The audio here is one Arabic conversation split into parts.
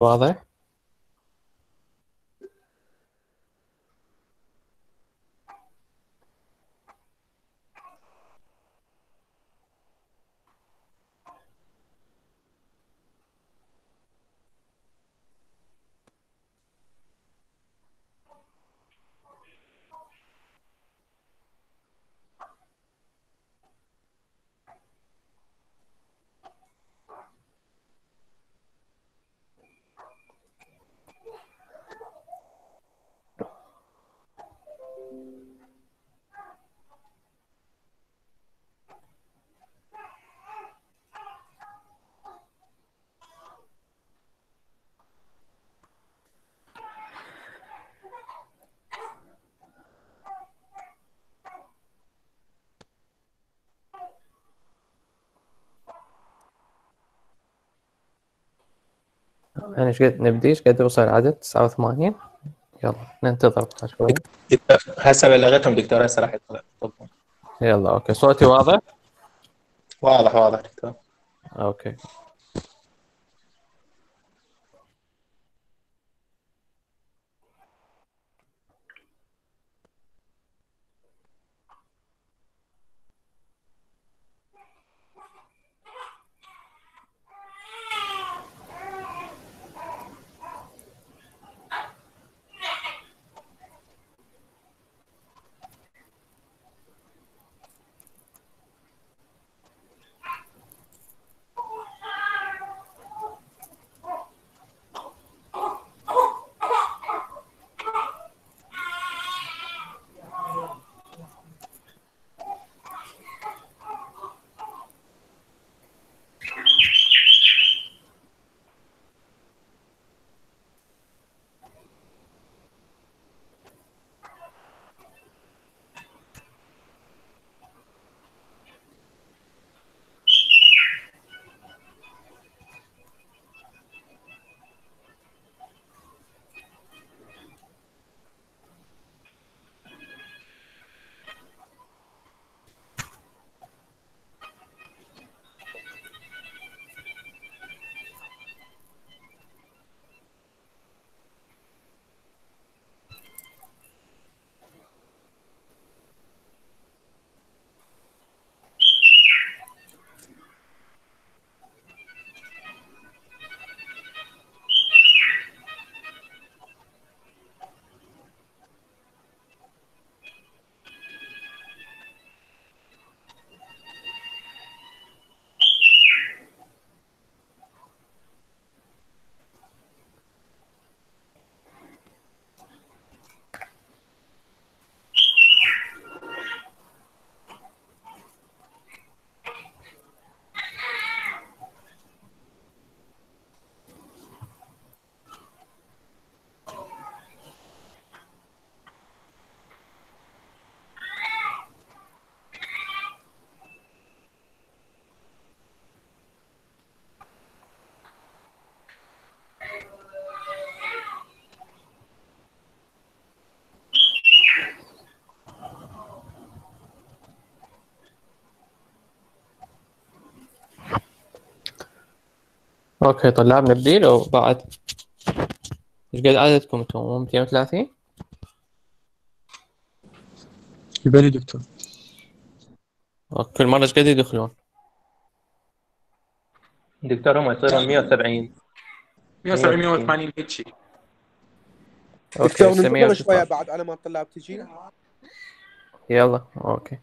واضح يعني إيش قد نبدي إيش قد يوصل العدد؟ 89 يلا ننتظر شوي. هسه بلغتهم دكتور هسه راح يطلع. يلا okay. صوتي واضح؟ واضح واضح دكتور. okay. okay طلاب نبدي لو بعد. إيش قد عددكم أنتم؟ 230 يبالي دكتور. كل مرة إيش قد يدخلون؟ دكتور هم يصيرون 170 170 180 هيك شيء okay دكتور ننتظر شوية 116. بعد على ما الطلاب تجي يلا okay.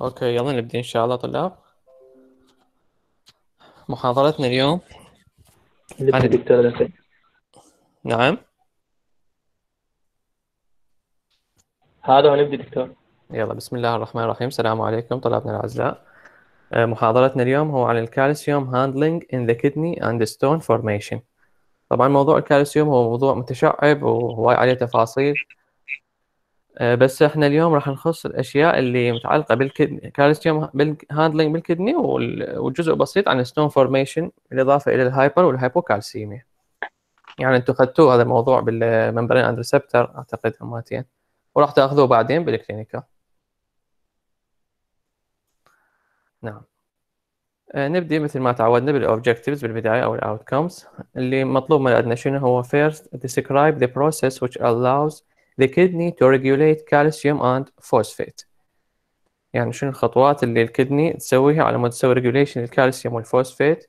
okay يلا نبدأ إن شاء الله طلاب. محاضرتنا اليوم عن- دكتور نعم. هذا ونبدأ دكتور يلا بسم الله الرحمن الرحيم. السلام عليكم طلابنا الأعزاء. آه، محاضرتنا اليوم هو عن الكالسيوم handling in the kidney and stone formation. طبعا موضوع الكالسيوم هو موضوع متشعب وهواي عليه تفاصيل. بس إحنا اليوم راح نخص الأشياء اللي متعلقة بال kidney كالسيوم بال handling بال kidney وجزء بسيط عن stone formation بالإضافة إلى ال hyper وال hypocalcemia يعني أنتم اخذتوا هذا الموضوع بال membrane and receptor أعتقد هماتين وراح تأخذوه بعدين بال clinical نعم. آه، نبدأ مثل ما تعودنا بال objectives بالبداية أو ال outcomes. اللي مطلوب من عندنا شنو؟ هو first describe the process which allows the kidney to regulate calcium and phosphate يعني شنو الخطوات اللي الكدني تسويها على مود تسوي regulation للكالسيوم والفوسفات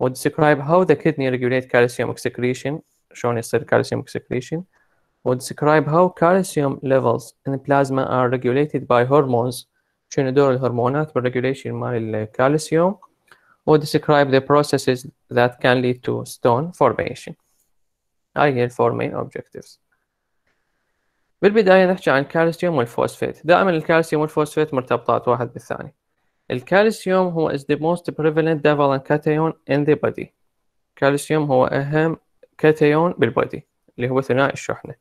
و describe how the kidney regulate calcium excretion شلون يصير calcium excretion و describe how calcium levels in the plasma are regulated by hormones شنو دور الهرمونات بالregulation مال الكالسيوم و describe the processes that can lead to stone formation هاي هي الفور main objectives بالبداية نحكي عن الكالسيوم والفوسفات دائما الكالسيوم والفوسفات مرتبطات واحد بالثاني. الكالسيوم هو is the most prevalent divalent cation in the body. الكالسيوم هو أهم cation بال body اللي هو ثنائي الشحنة.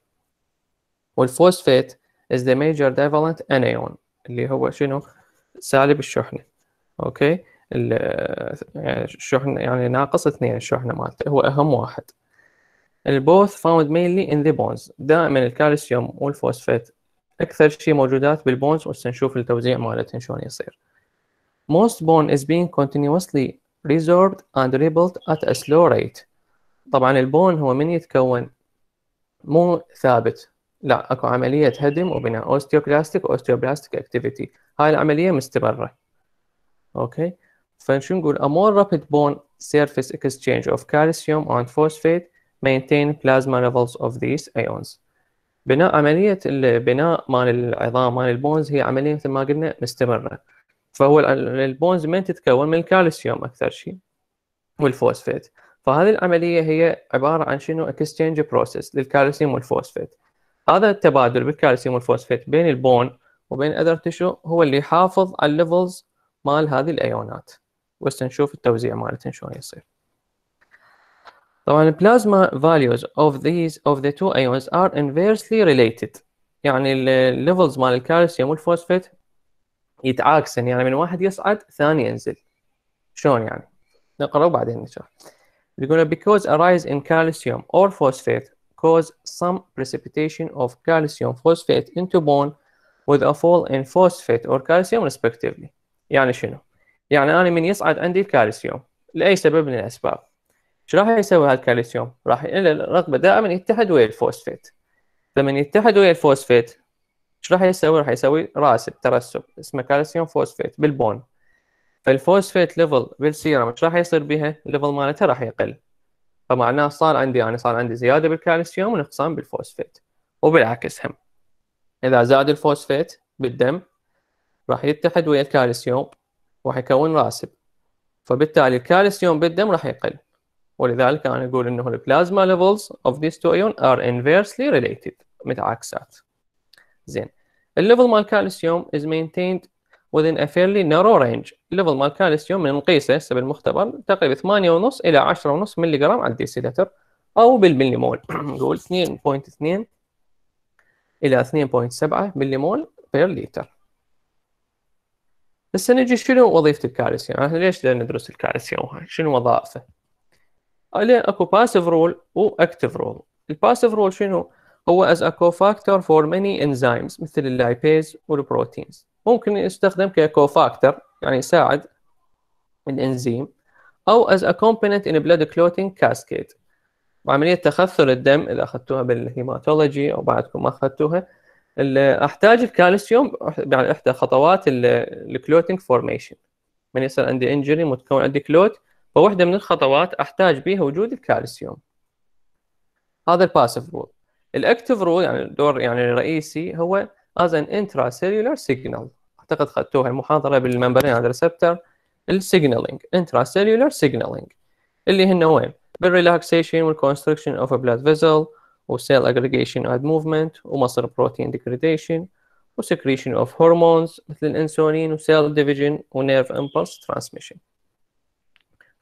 والفوسفات is the major divalent anion اللي هو شنو؟ سالب الشحنة. okay؟ ال- الشحنة يعني ناقص اثنين الشحنة مالته هو أهم واحد. البوث found mainly in the bones دائما الكالسيوم والفوسفات أكثر شيء موجودات بال bones وهسه نشوف التوزيع مالتهن شلون يصير most bone is being continuously resorbed and rebuilt at a slow rate طبعا ال bone هو من يتكون مو ثابت لا اكو عملية هدم وبناء و osteoblastic activity هاي العملية مستمرة أوكي فشو نقول a more rapid bone surface exchange of calcium and phosphate maintain plasma levels of these ions. بناء عملية البناء مال العظام مال ال bones هي عملية مثل ما قلنا مستمرة. فهو ال- bones من تتكون من الكالسيوم أكثر شيء والفوسفات فهذه العملية هي عبارة عن شنو؟ exchange process للكالسيوم والفوسفات هذا التبادل بالكالسيوم والفوسفات بين ال bone وبين other tissue هو اللي يحافظ على ال levels مال هذه الإيونات. بس نشوف التوزيع مالتهم شلون يصير. طبعا البلازما values of these of the two ions are inversely related يعني الليفلز مال الكالسيوم والفوسفات يتعاكسن يعني من واحد يصعد ثاني ينزل شلون يعني نقرأ وبعدين نشوف يقول because a rise in calcium or phosphate cause some precipitation of calcium phosphate into bone with a fall in phosphate or calcium respectively يعني شنو؟ يعني أنا من يصعد عندي الكالسيوم لأي سبب من الأسباب إيش راح يسوي هالكالسيوم؟ راح الرغبة دائما يتحد ويا الفوسفات فمن يتحد ويا الفوسفات إيش راح يسوي؟ راح يسوي راسب ترسب اسمه calcium phosphate بال bone. فالفوسفات level بال serum إيش راح يصير بها؟ ال level مالتها راح يقل. فمعناه صار عندي يعني صار عندي زيادة بالكالسيوم ونقصان بالفوسفات وبالعكس هم. إذا زاد الفوسفات بالدم راح يتحد ويا الكالسيوم وراح يكون راسب. فبالتالي الكالسيوم بالدم راح يقل. ولذلك أنا أقول إنه البلازما levels of these two ions are inversely related متعاكسات زين ال level مال الكالسيوم is maintained within a fairly narrow range ال level مال الكالسيوم من نقيسه هسه بالمختبر تقريبا 8.5 إلى 10.5 ملي جرام على الديسيلتر أو بالملي مول نقول 2.2 إلى 2.7 millimole per liter هسه نجي شنو وظيفة الكالسيوم؟ إحنا ليش ندرس الكالسيوم؟ شنو وظائفه؟ عليه أكو passive role و active role ال passive role شنو؟ هو as a cofactor for many enzymes مثل ال lipase والبروتينز ممكن يستخدم ك cofactor يعني يساعد الإنزيم. أو as a component in blood clotting cascade. وعملية تخثر الدم إذا أخذتوها بال hematology أو بعدكم ما أخذتوها. ال- أحتاج الكالسيوم يعني إحدى خطوات ال clotting formation من يصير عندي injury متكون عندي clot فواحدة من الخطوات أحتاج بها وجود الكالسيوم. هذا ال passive role ال active role يعني الدور يعني الرئيسي هو as an intracellular signal. أعتقد اخذتوها المحاضرة بال membrane receptor ال signaling intracellular signaling اللي هن وين؟ بال relaxation وال constriction of blood vessel و cell aggregation and movement و muscle protein degradation و secretion of hormones مثل الإنسولين و cell division و nerve impulse transmission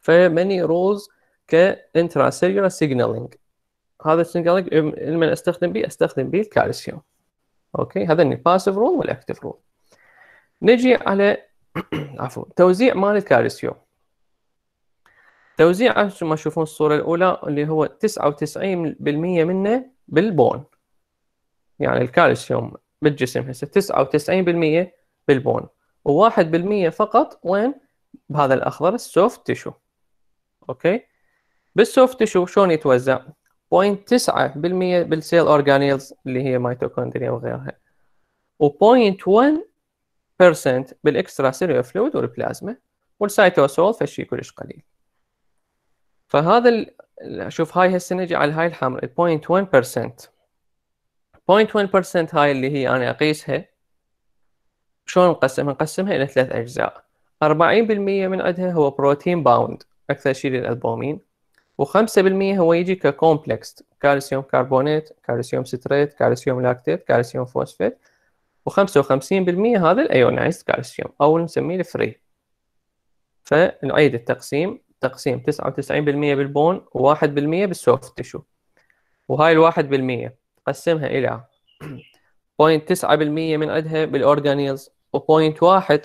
ف many roles ك intracellular signaling هذا ال signaling لما أستخدم به؟ أستخدم به الكالسيوم. okay؟ هذا ال passive role وال active role نجي على عفوا. توزيع مال الكالسيوم. توزيع ما تشوفون الصورة الأولى اللي هو 99% منه بال bone. يعني الكالسيوم بالجسم هسه 99% بال bone. و1% فقط وين؟ بهذا الأخضر ال soft tissue okay؟ بال soft tissue شلون يتوزع؟ 0.9% بال cell organelles اللي هي ميتوكوندريا وغيرها. و0.1% بال extracellular fluid والبلازما وال cytosol فشي كلش قليل. فهذا. شوف هاي هسه نجي على هاي الحمراء 0.1% 0.1% هاي اللي هي أنا أقيسها شلون نقسمها؟ نقسمها إلى ثلاث أجزاء. 40% من عندها هو protein bound أكثر شيء للألبومين. و5% هو يجي ك complex calcium carbonate calcium citrate calcium lactate calcium phosphate و55% هذا ال ionized calcium أو نسميه ال free. فنعيد التقسيم. تقسيم 99% بال bone و1% بال soft tissue وهاي الواحد بالمية قسمها إلى 0.9% من عندها بال organelles و0.1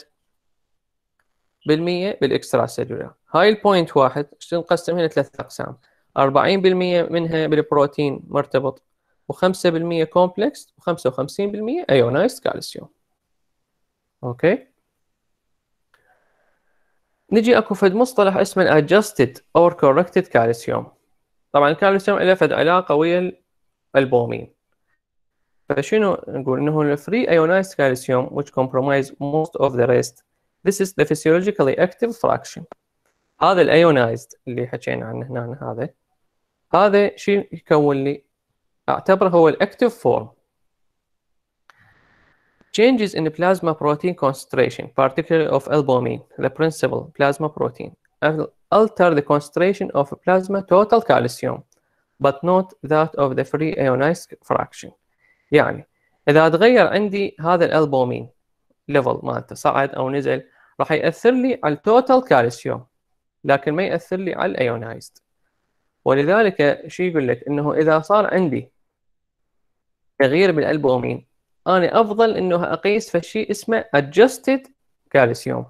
بالمية بال extracellular. هاي ال point واحد نقسمها إلى ثلاث أقسام. 40% منها بالبروتين مرتبط و5% complex و55% ionized calcium okay؟ نجي أكو فد مصطلح اسمه adjusted or corrected calcium. طبعا الكالسيوم له فد علاقة ويا البومين. فشنو نقول؟ إنه الفري ionized calcium which compromise most of the rest. This is the physiologically active fraction. هذا الايونايزد اللي حكينا عنه هنا هذا هذا شيء يكون لي اعتبره هو الاكتف فورم Changes in plasma protein concentration, particularly of albumin, the principal plasma protein, alter the concentration of plasma total calcium, but not that of the free ionized fraction. يعني إذا تغير عندي هذا ال albumin level مالته صعد أو نزل راح يأثر لي على ال total calcium لكن ما يأثر لي على ال ionized. ولذلك شو يقول لك؟ إنه إذا صار عندي تغيير بالألبومين أنا أفضل إنه أقيس في شيء اسمه adjusted calcium.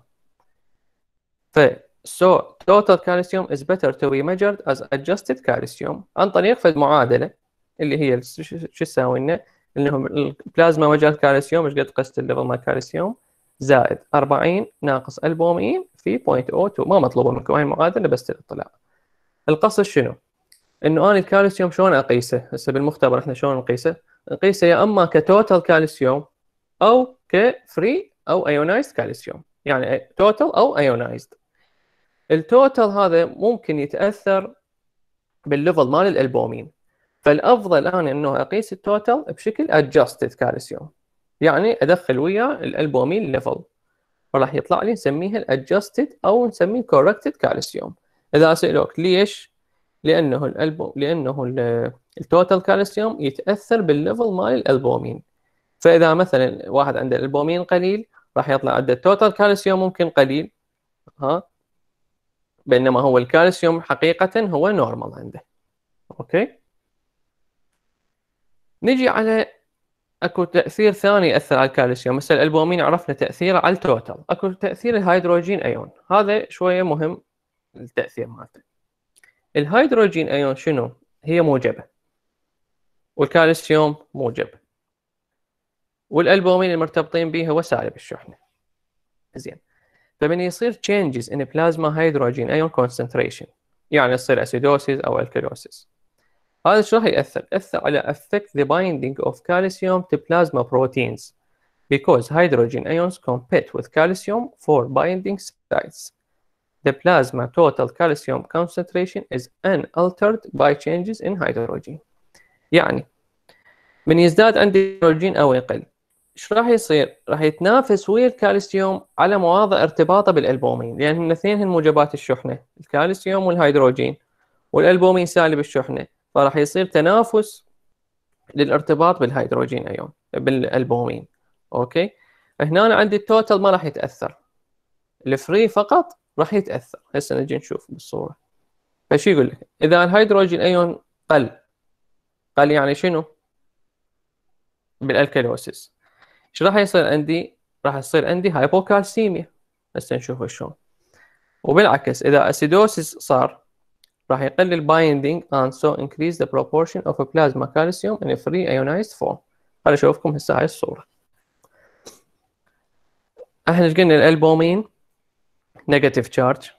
ف so total calcium is better to be measured as adjusted calcium عن طريق فد معادله اللي هي شو تساوي لنا؟ انه البلازما وجه ال calcium إيش قد قست ال level مال ال calcium زائد 40 ناقص البومين في 0.02 ما مطلوبه منكم هاي المعادلة بس للاطلاع القصد شنو؟ إنه أنا ال calcium شلون أقيسه؟ هسه بالمختبر إحنا شلون نقيسه؟ نقيسه يا إما ك total calcium أو ك free أو ionized calcium يعني total أو ionized ال total هذا ممكن يتأثر بال level مال الألبومين فالأفضل أنا إنه أقيس ال total بشكل adjusted calcium يعني أدخل وياه ال albumin level فراح يطلع لي نسميها ال adjusted أو نسميه corrected calcium إذا سالوك ليش؟ لأنه الالبوم لأنه ال total calcium يتأثر بال level مال الالبومين فإذا مثلا واحد عنده الالبومين قليل راح يطلع عنده ال total calcium ممكن قليل ها؟ بينما هو ال calcium حقيقة هو normal عنده. okay؟ نجي على أكو تأثير ثاني يأثر على ال calcium. مثل الألبومين عرفنا تأثيره على ال total. أكو تأثير ال hydrogen ion. هذا شوية مهم التأثير مالته. الهيدروجين أيون شنو؟ هي موجبة. والكالسيوم موجب. والألبومين المرتبطين به هو سالب الشحنة. زين. فمن يصير changes in plasma hydrogen ion concentration يعني يصير acidosis أو alkalosis. هذا شو راح يأثر؟ يأثر على affect the binding of calcium to plasma proteins because hydrogen ions compete with calcium for binding sites. The plasma total calcium concentration is unaltered by changes in hydrogen. يعني من يزداد عندي هيدروجين أو يقل إيش راح يصير؟ راح يتنافس ويا ال calcium على مواضع ارتباطة بالألبومين لأن الاثنين هن موجبات الشحنة ال calcium وال hydrogen وال albumin سالب الشحنة فراح يصير تنافس للارتباط بالهيدروجين ايون بالألبومين. okay؟ هنا عندي ال total ما راح يتأثر. ال free فقط راح يتأثر. هسه نجي نشوف بالصورة. فشو يقول لك؟ إذا ال hydrogen ion قل قل يعني شنو؟ بال alkalosis إيش راح يصير عندي؟ راح يصير عندي hypocalcemia هسه نشوف شلون. وبالعكس إذا acidosis صار راح يقل ال binding and so increase the proportion of plasma calcium in a free ionized form. خليني أشوفكم هسه هاي الصورة. إحنا إيش قلنا؟ ال albumin negative charge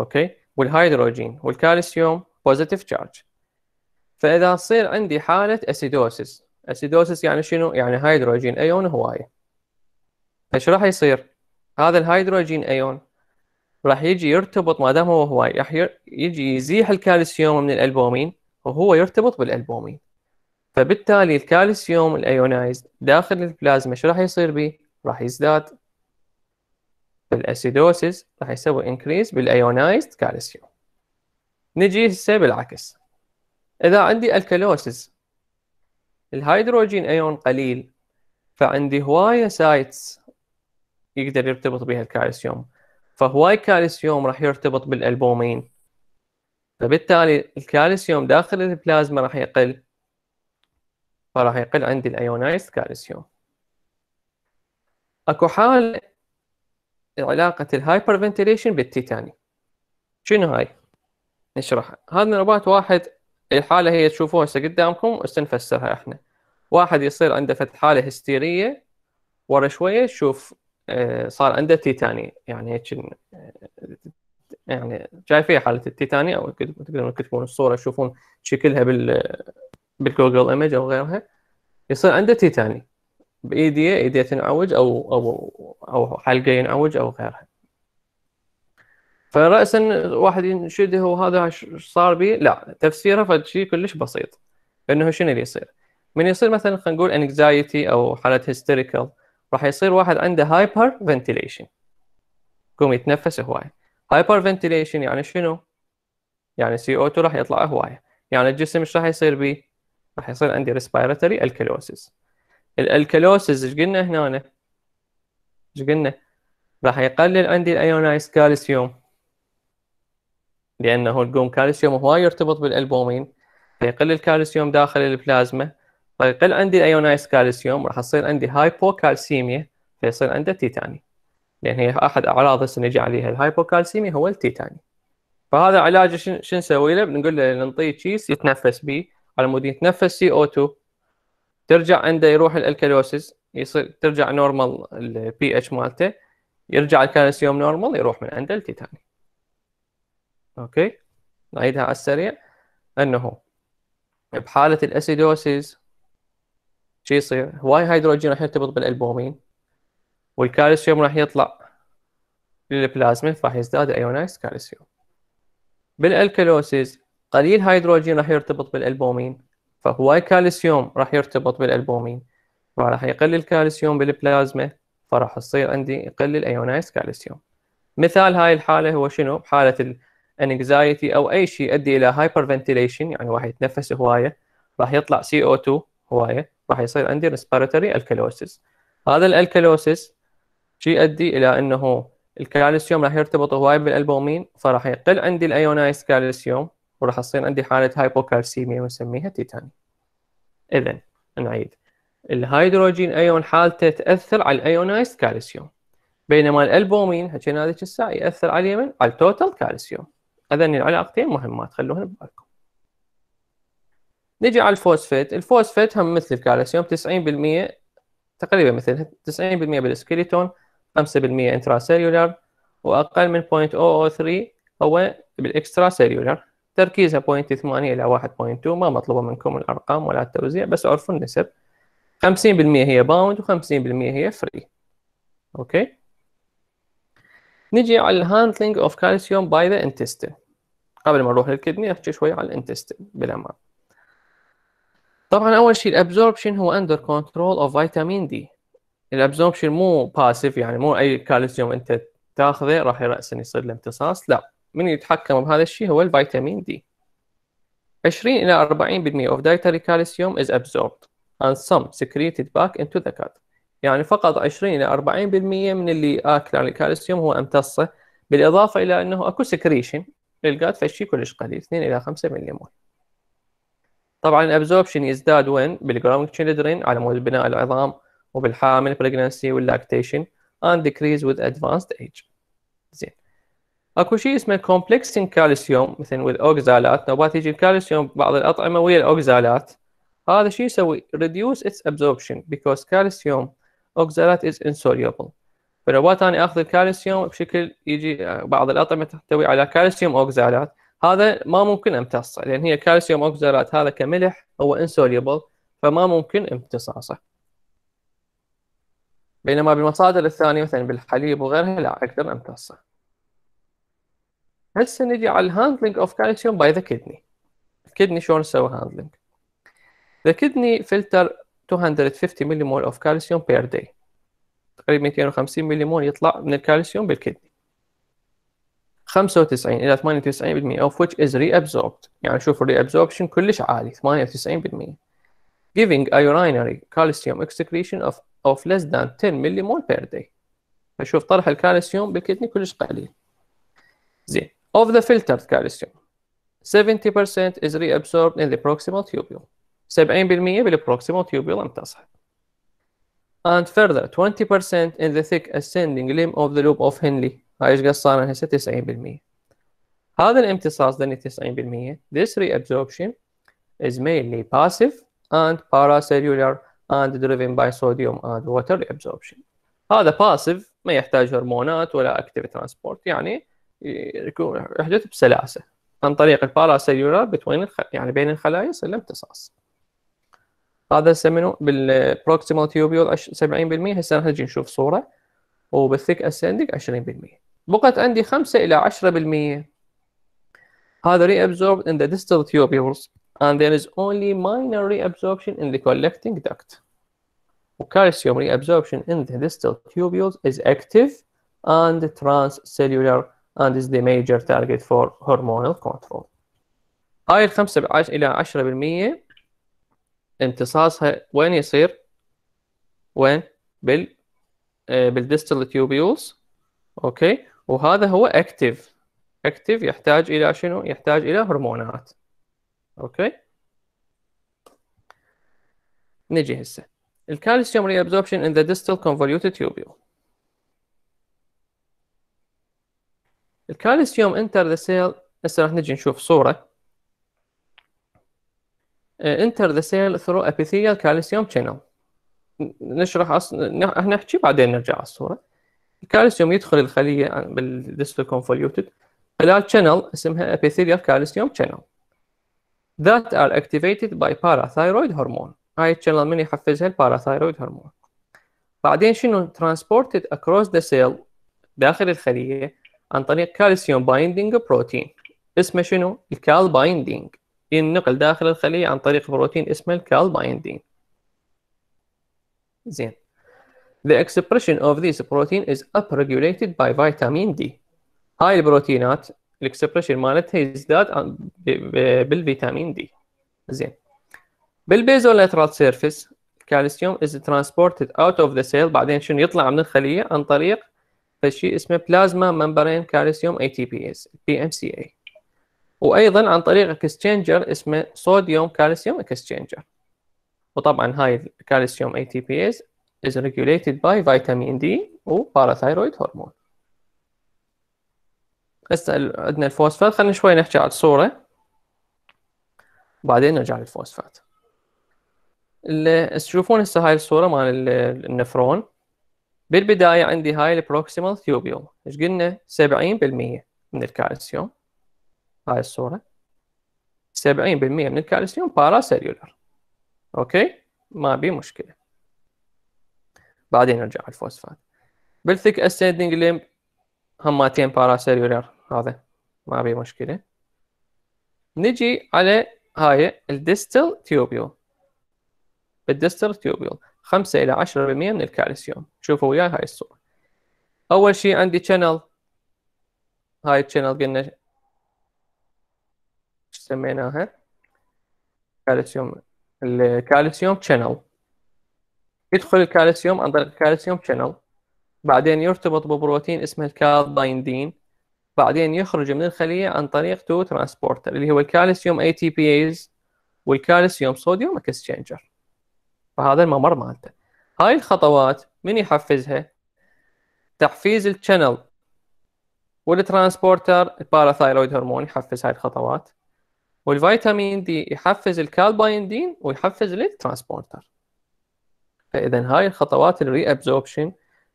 okay؟ وال hydrogen وال calcium positive charge فإذا تصير عندي حالة acidosis acidosis يعني شنو؟ يعني hydrogen ion هواية. إيش راح يصير؟ هذا ال hydrogen ion راح يجي يرتبط ما دام هو هواي راح يجي يزيح ال calcium من الألبومين وهو يرتبط بالألبومين. فبالتالي ال calcium ال ionized داخل البلازما إيش راح يصير به؟ راح يزداد. ال acidosis راح يسوي increase بال ionized calcium. نجي هسه بالعكس. إذا عندي alkalosis ال hydrogen ion قليل فعندي هوايه sites يقدر يرتبط بها ال calcium. فهواي calcium راح يرتبط بالألبومين. فبالتالي ال calcium داخل البلازما راح يقل فراح يقل عندي ال ionized calcium. أكو حال علاقة ال hyperventilation بال tetany. شنو هاي؟ نشرح. هذا نوبات واحد الحالة هي تشوفوها هسه قدامكم هسه نفسرها إحنا. واحد يصير عنده فد حالة هستيرية ورا شوية تشوف صار عنده tetany. يعني هيك آه، يعني شايفيه حالة ال tetany أو تقدرون تكتبون الصورة تشوفون شكلها بال بال Google image أو غيرها. يصير عنده tetany. بإيديه إيديه تنعوج أو أو أو حلقه ينعوج أو غيرها. فراسا واحد ينشد هو هذا إيش صار بي؟ لا تفسيره فد شيء كلش بسيط. إنه شنو اللي يصير؟ من يصير مثلا خلينا نقول anxiety أو حالة hysterical راح يصير واحد عنده hyperventilation يقوم يتنفس هوايه hyperventilation يعني شنو؟ يعني CO 2 راح يطلع هوايه يعني الجسم إيش راح يصير بيه؟ راح يصير عندي respiratory alkalosis ال alkalosis إيش قلنا هنا؟ إيش قلنا؟ راح يقلل عندي ال ionized calcium لأنه الجوم calcium هواي يرتبط بالالبومين فيقل ال calcium داخل البلازما فيقل عندي ال ionized calcium راح يصير عندي hypocalcemia فيصير عنده tetany. لأن هي أحد أعراض هسه نجي عليها ال hypocalcemia هو ال tetany. فهذا علاجه شو نسوي له؟ بنقول له نعطيه كيس يتنفس به على مود يتنفس CO 2 ترجع عنده يروح ال alkalosis يصير ترجع normal ال pH مالته. يرجع ال calcium normal يروح من عنده ال tetany. okay؟ نعيدها على السريع. أنه بحالة ال acidosis شو يصير. هواي هيدروجين راح يرتبط بالالبومين. والكالسيوم راح يطلع للبلازما فراح يزداد ionized calcium. بال alkalosis قليل هيدروجين راح يرتبط بالالبومين فهواي كالسيوم راح يرتبط بالالبومين. فراح يقل الكالسيوم بالبلازما فراح يصير عندي يقل ال ionized calcium. مثال هاي الحالة هو شنو؟ بحالة ال anxiety أو أي شيء يؤدي إلى hyperventilation يعني واحد يتنفس هواية راح يطلع CO2 هواية. راح يصير عندي respiratory alkalosis هذا ال alkalosis شيء يؤدي إلى إنه الكالسيوم راح يرتبط هواي بالالبومين فراح يقل عندي ال ionized calcium وراح تصير عندي حالة hypocalcemia ونسميها tetany إذا نعيد. ال hydrogen ion حالته تأثر على ال ionized calcium. بينما الألبومين حكينا هذيك الساعة يأثر على من على ال total calcium. هذين العلاقتين مهمات خلوهن ببالكم. نجي على ال phosphate. ال phosphate هم مثل الكالسيوم 90% تقريبا مثل 90% بال skeleton 5% intracellular وأقل من 0.003 هو بال extracellular تركيزها 0.8 إلى 1.2 ما مطلوبة منكم الأرقام ولا التوزيع بس عرفوا النسب. 50% هي bound و50% هي free okay؟ نجي على ال handling of calcium by the intestine قبل ما نروح لل kidney أحكي شوي على ال intestine بالامعاء طبعا أول شيء ال absorption هو under control of vitamin D ال absorption مو passive يعني مو أي كالسيوم أنت تاخذه راح راسا يصير له امتصاص. لا من يتحكم بهذا الشيء هو ال vitamin D 20 إلى 40% of dietary calcium is absorbed and some secreted back into the gut. يعني فقط 20 إلى 40% من اللي آكل على الكالسيوم هو امتصه بالإضافة إلى أنه أكو secretion لل gut فشي كلش قليل 2 إلى 5 ملي مول طبعا ال absorption يزداد وين؟ بال growing children على مود بناء العظام وبالحامل pregnancy وال lactation and decrease with advanced age. زين. أكو شيء اسمه complexing calcium مثلا with oxalate نوبات يجي الكالسيوم بعض الأطعمة ويا ال oxalate هذا شيء يسوي reduce its absorption because calcium oxalate is insoluble. فنوبات أنا أخذ الكالسيوم بشكل يجي بعض الأطعمة تحتوي على calcium oxalate هذا ما ممكن امتصه لأن هي calcium oxalate هذا كملح هو insoluble فما ممكن امتصاصه. بينما بالمصادر الثانية مثلا بالحليب وغيرها لا أقدر امتصه. هسه نجي على ال handling of calcium by the kidney ال kidney شلون نسوي handling The kidney filter 250 ملي of calcium per day. تقريبا 250 ملي يطلع من الكالسيوم بال kidney 95 الى 98% of which is reabsorbed يعني شوف reabsorption كلش عالي 98% giving a urinary calcium excretion of of less than 10 millimole per day فشوف طرح الكالسيوم بالكدني كلش قليل زين of the filtered calcium 70% is reabsorbed in the proximal tubule 70% بالproximal tubule امتصح and further 20% in the thick ascending limb of the loop of Henle هاي إيش قد صار؟ هسه 90% هذا الامتصاص ذني 90% this reabsorption is mainly passive and paracellular and driven by sodium and water reabsorption. هذا passive ما يحتاج هرمونات ولا active transport يعني يحدث بسلاسة عن طريق ال paracellular بين يعني بين الخلايا يصير الامتصاص هذا هسه منو؟ بال proximal tubule 70% هسه راح نجي نشوف صورة. وبال thick ascending 20% بقت عندي 5 إلى 10% هذا reabsorbed in the distal tubules and there is only minor reabsorption in the collecting duct. Calcium reabsorption in the distal tubules is active and transcellular and is the major target for hormonal control. هاي ال 5 إلى 10% امتصاصها وين يصير؟ وين؟ بال بال distal tubules okay؟ وهذا هو active active يحتاج إلى شنو؟ يحتاج إلى هرمونات. okay؟ نجي هسه. ال calcium reabsorption in the distal convoluted tubule. ال calcium enter the cell هسه راح نجي نشوف صورة. enter the cell through epithelial calcium channel. نشرح إحنا نحكي بعدين نرجع على الصورة. الكالسيوم يدخل الخلية بال distal convoluted خلال channel اسمها epithelial calcium channel that are activated by parathyroid hormone. هاي ال channel من يحفزها ال parathyroid hormone بعدين شنو transported across the cell داخل الخلية عن طريق calcium binding protein اسمه شنو؟ ال calbindin ينقل داخل الخلية عن طريق بروتين اسمه ال calbindin زين. The expression of this protein is upregulated by vitamin D. هاي البروتينات ال expression مالتها يزداد بال vitamin D. زين. بال basolateral surface ال calcium is transported out of the cell بعدين شنو يطلع من الخلية عن طريق فشي اسمه plasma membrane calcium ATPase PMCA. وأيضا عن طريق exchanger اسمه sodium calcium exchanger. وطبعا هاي ال calcium ATPase is regulated by vitamin D و parathyroid hormone هسه عندنا الفوسفات. خلينا شوي نحكي على الصورة. وبعدين نرجع للفوسفات. تشوفون هسه هاي الصورة مال النفرون؟ بالبداية عندي هاي ال proximal tubule إيش قلنا؟ 70% من الكالسيوم. هاي الصورة. 70% من الكالسيوم paracellular okay؟ ما بي مشكلة. بعدين نرجع على الفوسفات. بال thick ascending limb هماتين paracellular هذا ما بي مشكلة. نجي على هاي ال distal tubule. ال distal tubule 5 إلى 10% من الكالسيوم. شوفوا وياي هاي الصورة. أول شيء عندي channel. هاي ال channel قلنا إيش سميناها؟ كالسيوم الكالسيوم channel يدخل الكالسيوم عن طريق الكالسيوم channel بعدين يرتبط ببروتين اسمه ال calbindin بعدين يخرج من الخلية عن طريق two transporter اللي هو ال calcium ATPase وال calcium sodium exchanger فهذا الممر مالته. هاي الخطوات من يحفزها؟ تحفيز ال channel وال transporter ال parathyroid hormone يحفز هاي الخطوات. والفيتامين دي يحفز ال calbindin ويحفز ال transporter فإذا هاي الخطوات ال reabsorption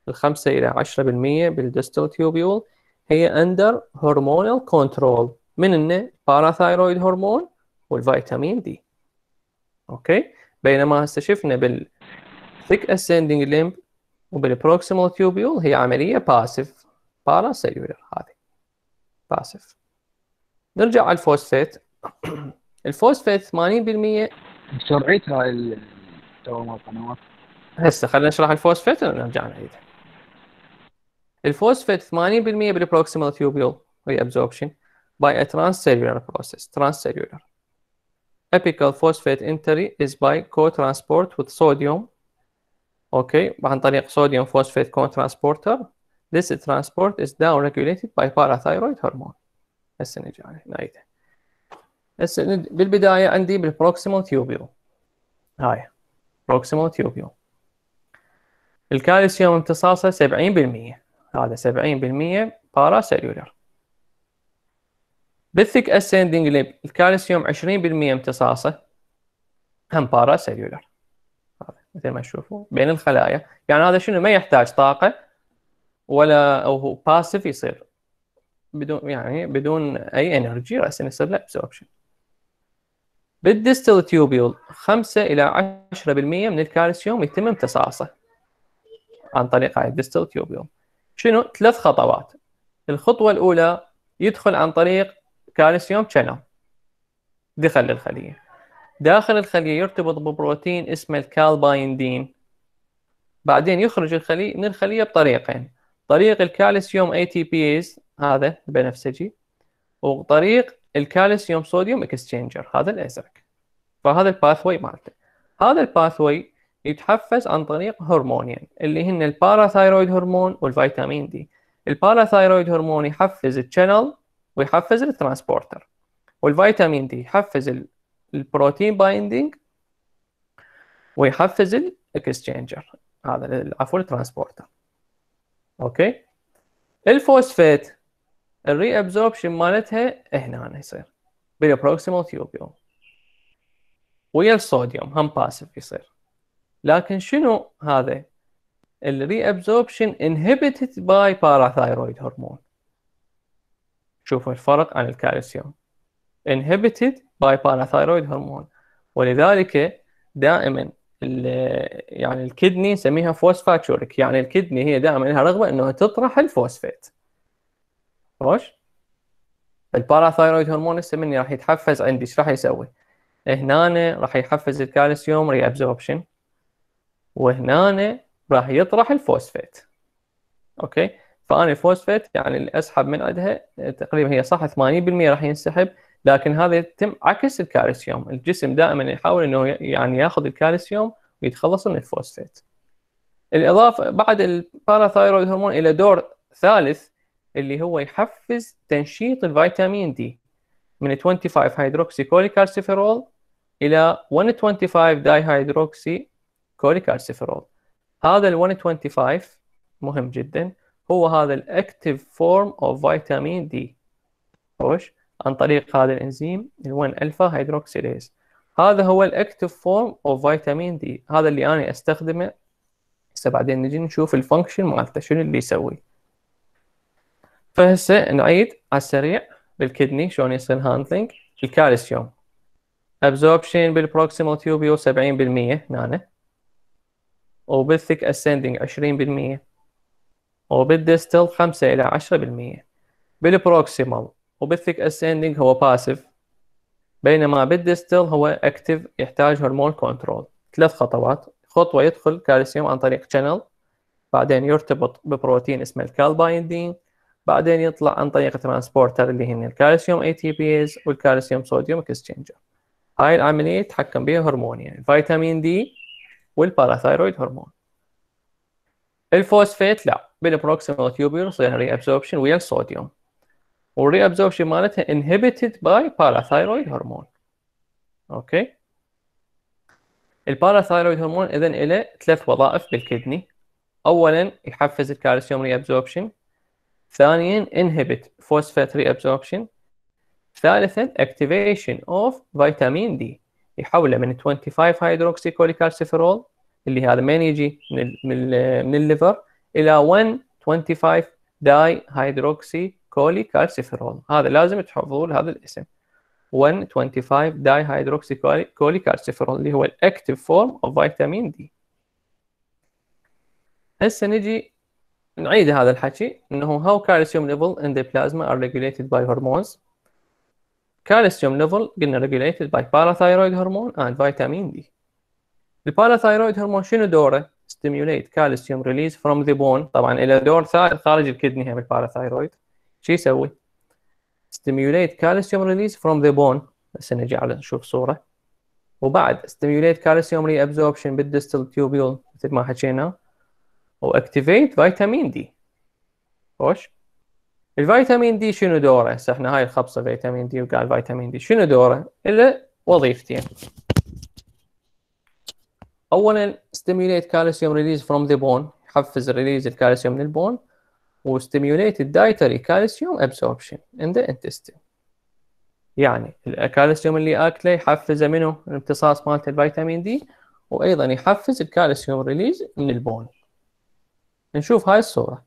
الخمسة إلى 10% بال distal tubule هي under hormonal control من انه parathyroid hormone والفيتامين دي. okay؟ بينما هسه شفنا بال thick ascending limb وبال proximal tubule هي عملية passive paracellular هذه. passive نرجع على الفوسفات الفوسفات 80% دكتور عيد هاي two القنوات هسه خلينا نشرح الفوسفات ونرجع نعيدها الفوسفات 80% بال proximal tubule هي absorption by a transcellular process transcellular apical phosphate entry is by co-transport with sodium okay عن طريق sodium phosphate co-transporter This transport is down regulated by parathyroid hormone. هسه نجي عليه نعيده. هسه بالبداية عندي بال proximal tubule. هاي proximal tubule. الكالسيوم امتصاصه 70% هذا 70% paracellular. بال thick ascending limb الكالسيوم 20% امتصاصه هم paracellular. هذا مثل ما تشوفوا بين الخلايا. يعني هذا شنو؟ ما يحتاج طاقة ولا هو passive يصير. بدون يعني بدون أي energy راسا يصير له absorption بال distal tubule 5 إلى 10% من الكالسيوم يتم امتصاصه. عن طريق هاي ال distal tubule شنو؟ ثلاث خطوات. الخطوة الأولى يدخل عن طريق calcium channel دخل للخلية. داخل الخلية يرتبط ببروتين اسمه ال calbindin. بعدين يخرج الخلية من الخلية بطريقين. طريق ال calcium ATPase هذا البنفسجي وطريق ال calcium sodium exchanger هذا الأزرق. فهذا ال pathway مالته. هذا ال pathway يتحفز عن طريق هرمونين اللي هن ال parathyroid hormone والفيتامين دي. ال parathyroid hormone يحفز ال channel ويحفز ال transporter. والفيتامين دي يحفز ال protein binding ويحفز ال exchanger هذا عفوا ال transporter. okay؟ الفوسفات ال reabsorption مالتها هنا يصير. بال proximal tubule ويا الصوديوم هم passive يصير. لكن شنو هذا؟ ال reabsorption inhibited by parathyroid hormone شوفوا الفرق عن الكالسيوم. inhibited by parathyroid hormone ولذلك دائما يعني ال kidney نسميها phosphaturic يعني ال kidney هي دائما لها رغبة انه تطرح الفوسفات خوش ال parathyroid hormone هسه مني راح يتحفز عندي. إيش راح يسوي؟ هنا راح يحفز ال calcium reabsorption وهنا راح يطرح الفوسفات okay؟ فانا الفوسفات يعني اللي أسحب من عندها تقريبا هي صح 80% راح ينسحب لكن هذا يتم عكس الكالسيوم. الجسم دائما يحاول إنه يعني ياخذ الكالسيوم ويتخلص من الفوسفات الإضافة بعد ال parathyroid hormone إله دور ثالث اللي هو يحفز تنشيط الفيتامين دي من 25 hydroxycholecalciferol إلى 125 dihydroxycholecalciferol هذا ال 125 مهم جدا. هو هذا ال active form of vitamin D خوش؟ عن طريق هذا الإنزيم ال 1 alpha hydroxylase هذا هو ال active form of vitamin D هذا اللي أنا أستخدمه. هسه بعدين نجي نشوف ال function مالته شنو اللي يسوي؟ فهسه نعيد على السريع بال kidney شلون يصير handling الكالسيوم. absorption بال proximal tubule 70% هنا وبال thick ascending 20% وبال distal 5 إلى 10% بال proximal وبال thick ascending هو passive بينما بال distal هو active يحتاج hormone control ثلاث خطوات. خطوة يدخل كالسيوم عن طريق channel بعدين يرتبط ببروتين اسمه ال calbindin. بعدين يطلع عن طريق transporter اللي هن ال calcium ATPase وال calcium sodium exchanger هاي العملية يتحكم بها هرمونين يعني. الفيتامين دي وال parathyroid hormone. ال phosphate لا بال proximal tubule يصير reabsorption ويا الصوديوم. وال reabsorption مالتها inhibited by parathyroid hormone Okay؟ ال parathyroid hormone اذا له ثلاث وظائف بال kidney اولا يحفز ال calcium reabsorption ثانيا inhibit phosphate reabsorption. ثالثا activation of vitamin D يحوله من 25 hydroxycholecalciferol اللي هذا من يجي من ال من, ال من ال liver إلى 125 dihydroxycholecalciferol هذا لازم تحفظوا هذا الاسم. 125 dihydroxycholecalciferol اللي هو ال active form of vitamin D هسه نجي نعيد هذا الحكي إنه how calcium level in the plasma are regulated by hormones. Calcium level قلنا regulated by parathyroid hormone and vitamin D ال parathyroid hormone شنو دوره؟ stimulate calcium release from the bone طبعا له دور ثالث خارج ال kidney هم ال parathyroid شو يسوي؟ stimulate calcium release from the bone هسه نجي على نشوف صوره وبعد stimulate calcium reabsorption بال distal tubule مثل ما حكينا و activate vitamin D خوش الفيتامين دي شنو دوره؟ هسه إحنا هاي الخبصة فيتامين دي وقال فيتامين دي. شنو دوره؟ إله وظيفتين. اولا stimulate calcium release from the bone. يحفز release الكالسيوم من ال bone. و stimulate ال dietary calcium absorption in the intestine. يعني الكالسيوم اللي آكله يحفزه منه الامتصاص مالت الفيتامين دي. وأيضا يحفز ال calcium release من ال bone. نشوف هاي الصورة.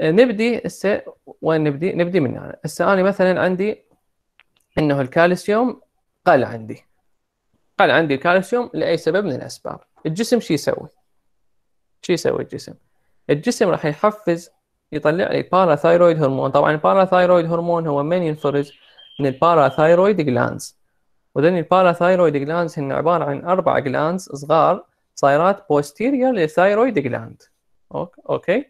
نبدي هسه وين نبدي؟ نبدي من هنا، هسه أنا مثلا عندي إنه الكالسيوم قل عندي. قل عندي الكالسيوم لأي سبب من الأسباب، الجسم شو يسوي؟ شو يسوي الجسم؟ الجسم راح يحفز يطلع لي parathyroid hormone، طبعا ال parathyroid hormone هو من ينفرز من ال parathyroid glands وذن ال parathyroid glands هن عبارة عن أربع glands صغار صايرات posterior لل thyroid gland okay؟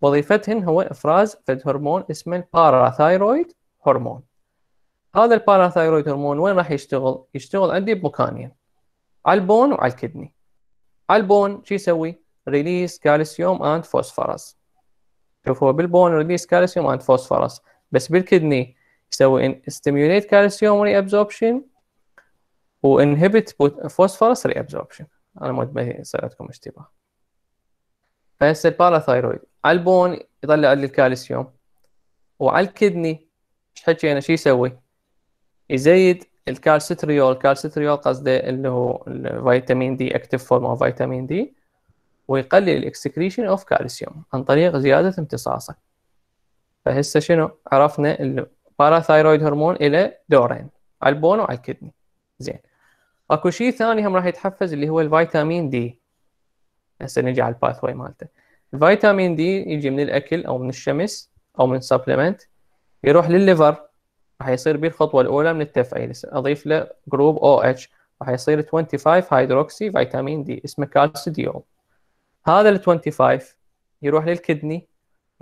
وظيفتهن هو إفراز فد هرمون اسمه ال parathyroid هرمون. هذا ال parathyroid hormone وين راح يشتغل؟ يشتغل عندي بمكانين. على ال bone وعلى ال kidney. على ال bone شو يسوي؟ release calcium and phosphorus شوف هو بال bone release calcium and phosphorus بس بال kidney يسوي stimulate calcium reabsorption و inhibit phosphorus reabsorption أنا ما يصير اشتباه فهسه ال parathyroid على ال bone يطلع لي الكالسيوم. وعلى ال kidney إيش حكينا شو يسوي؟ يزيد ال calcitriol. ال calcitriol قصده اللي هو الفيتامين دي active form of vitamin D ويقلل ال excretion of calcium عن طريق زيادة امتصاصه. فهسه شنو؟ عرفنا ال parathyroid hormone له دورين. على ال bone وعلى ال kidney. زين. أكو شيء ثاني هم راح يتحفز اللي هو الفيتامين دي هسه نجي على ال pathway مالته. الفيتامين دي يجي من الأكل أو من الشمس أو من supplement يروح لل liver راح يصير به الخطوة الأولى من التفعيل. أضيف له group OH راح يصير 25 hydroxy vitamin D اسمه calcidiol هذا ال 25 يروح لل kidney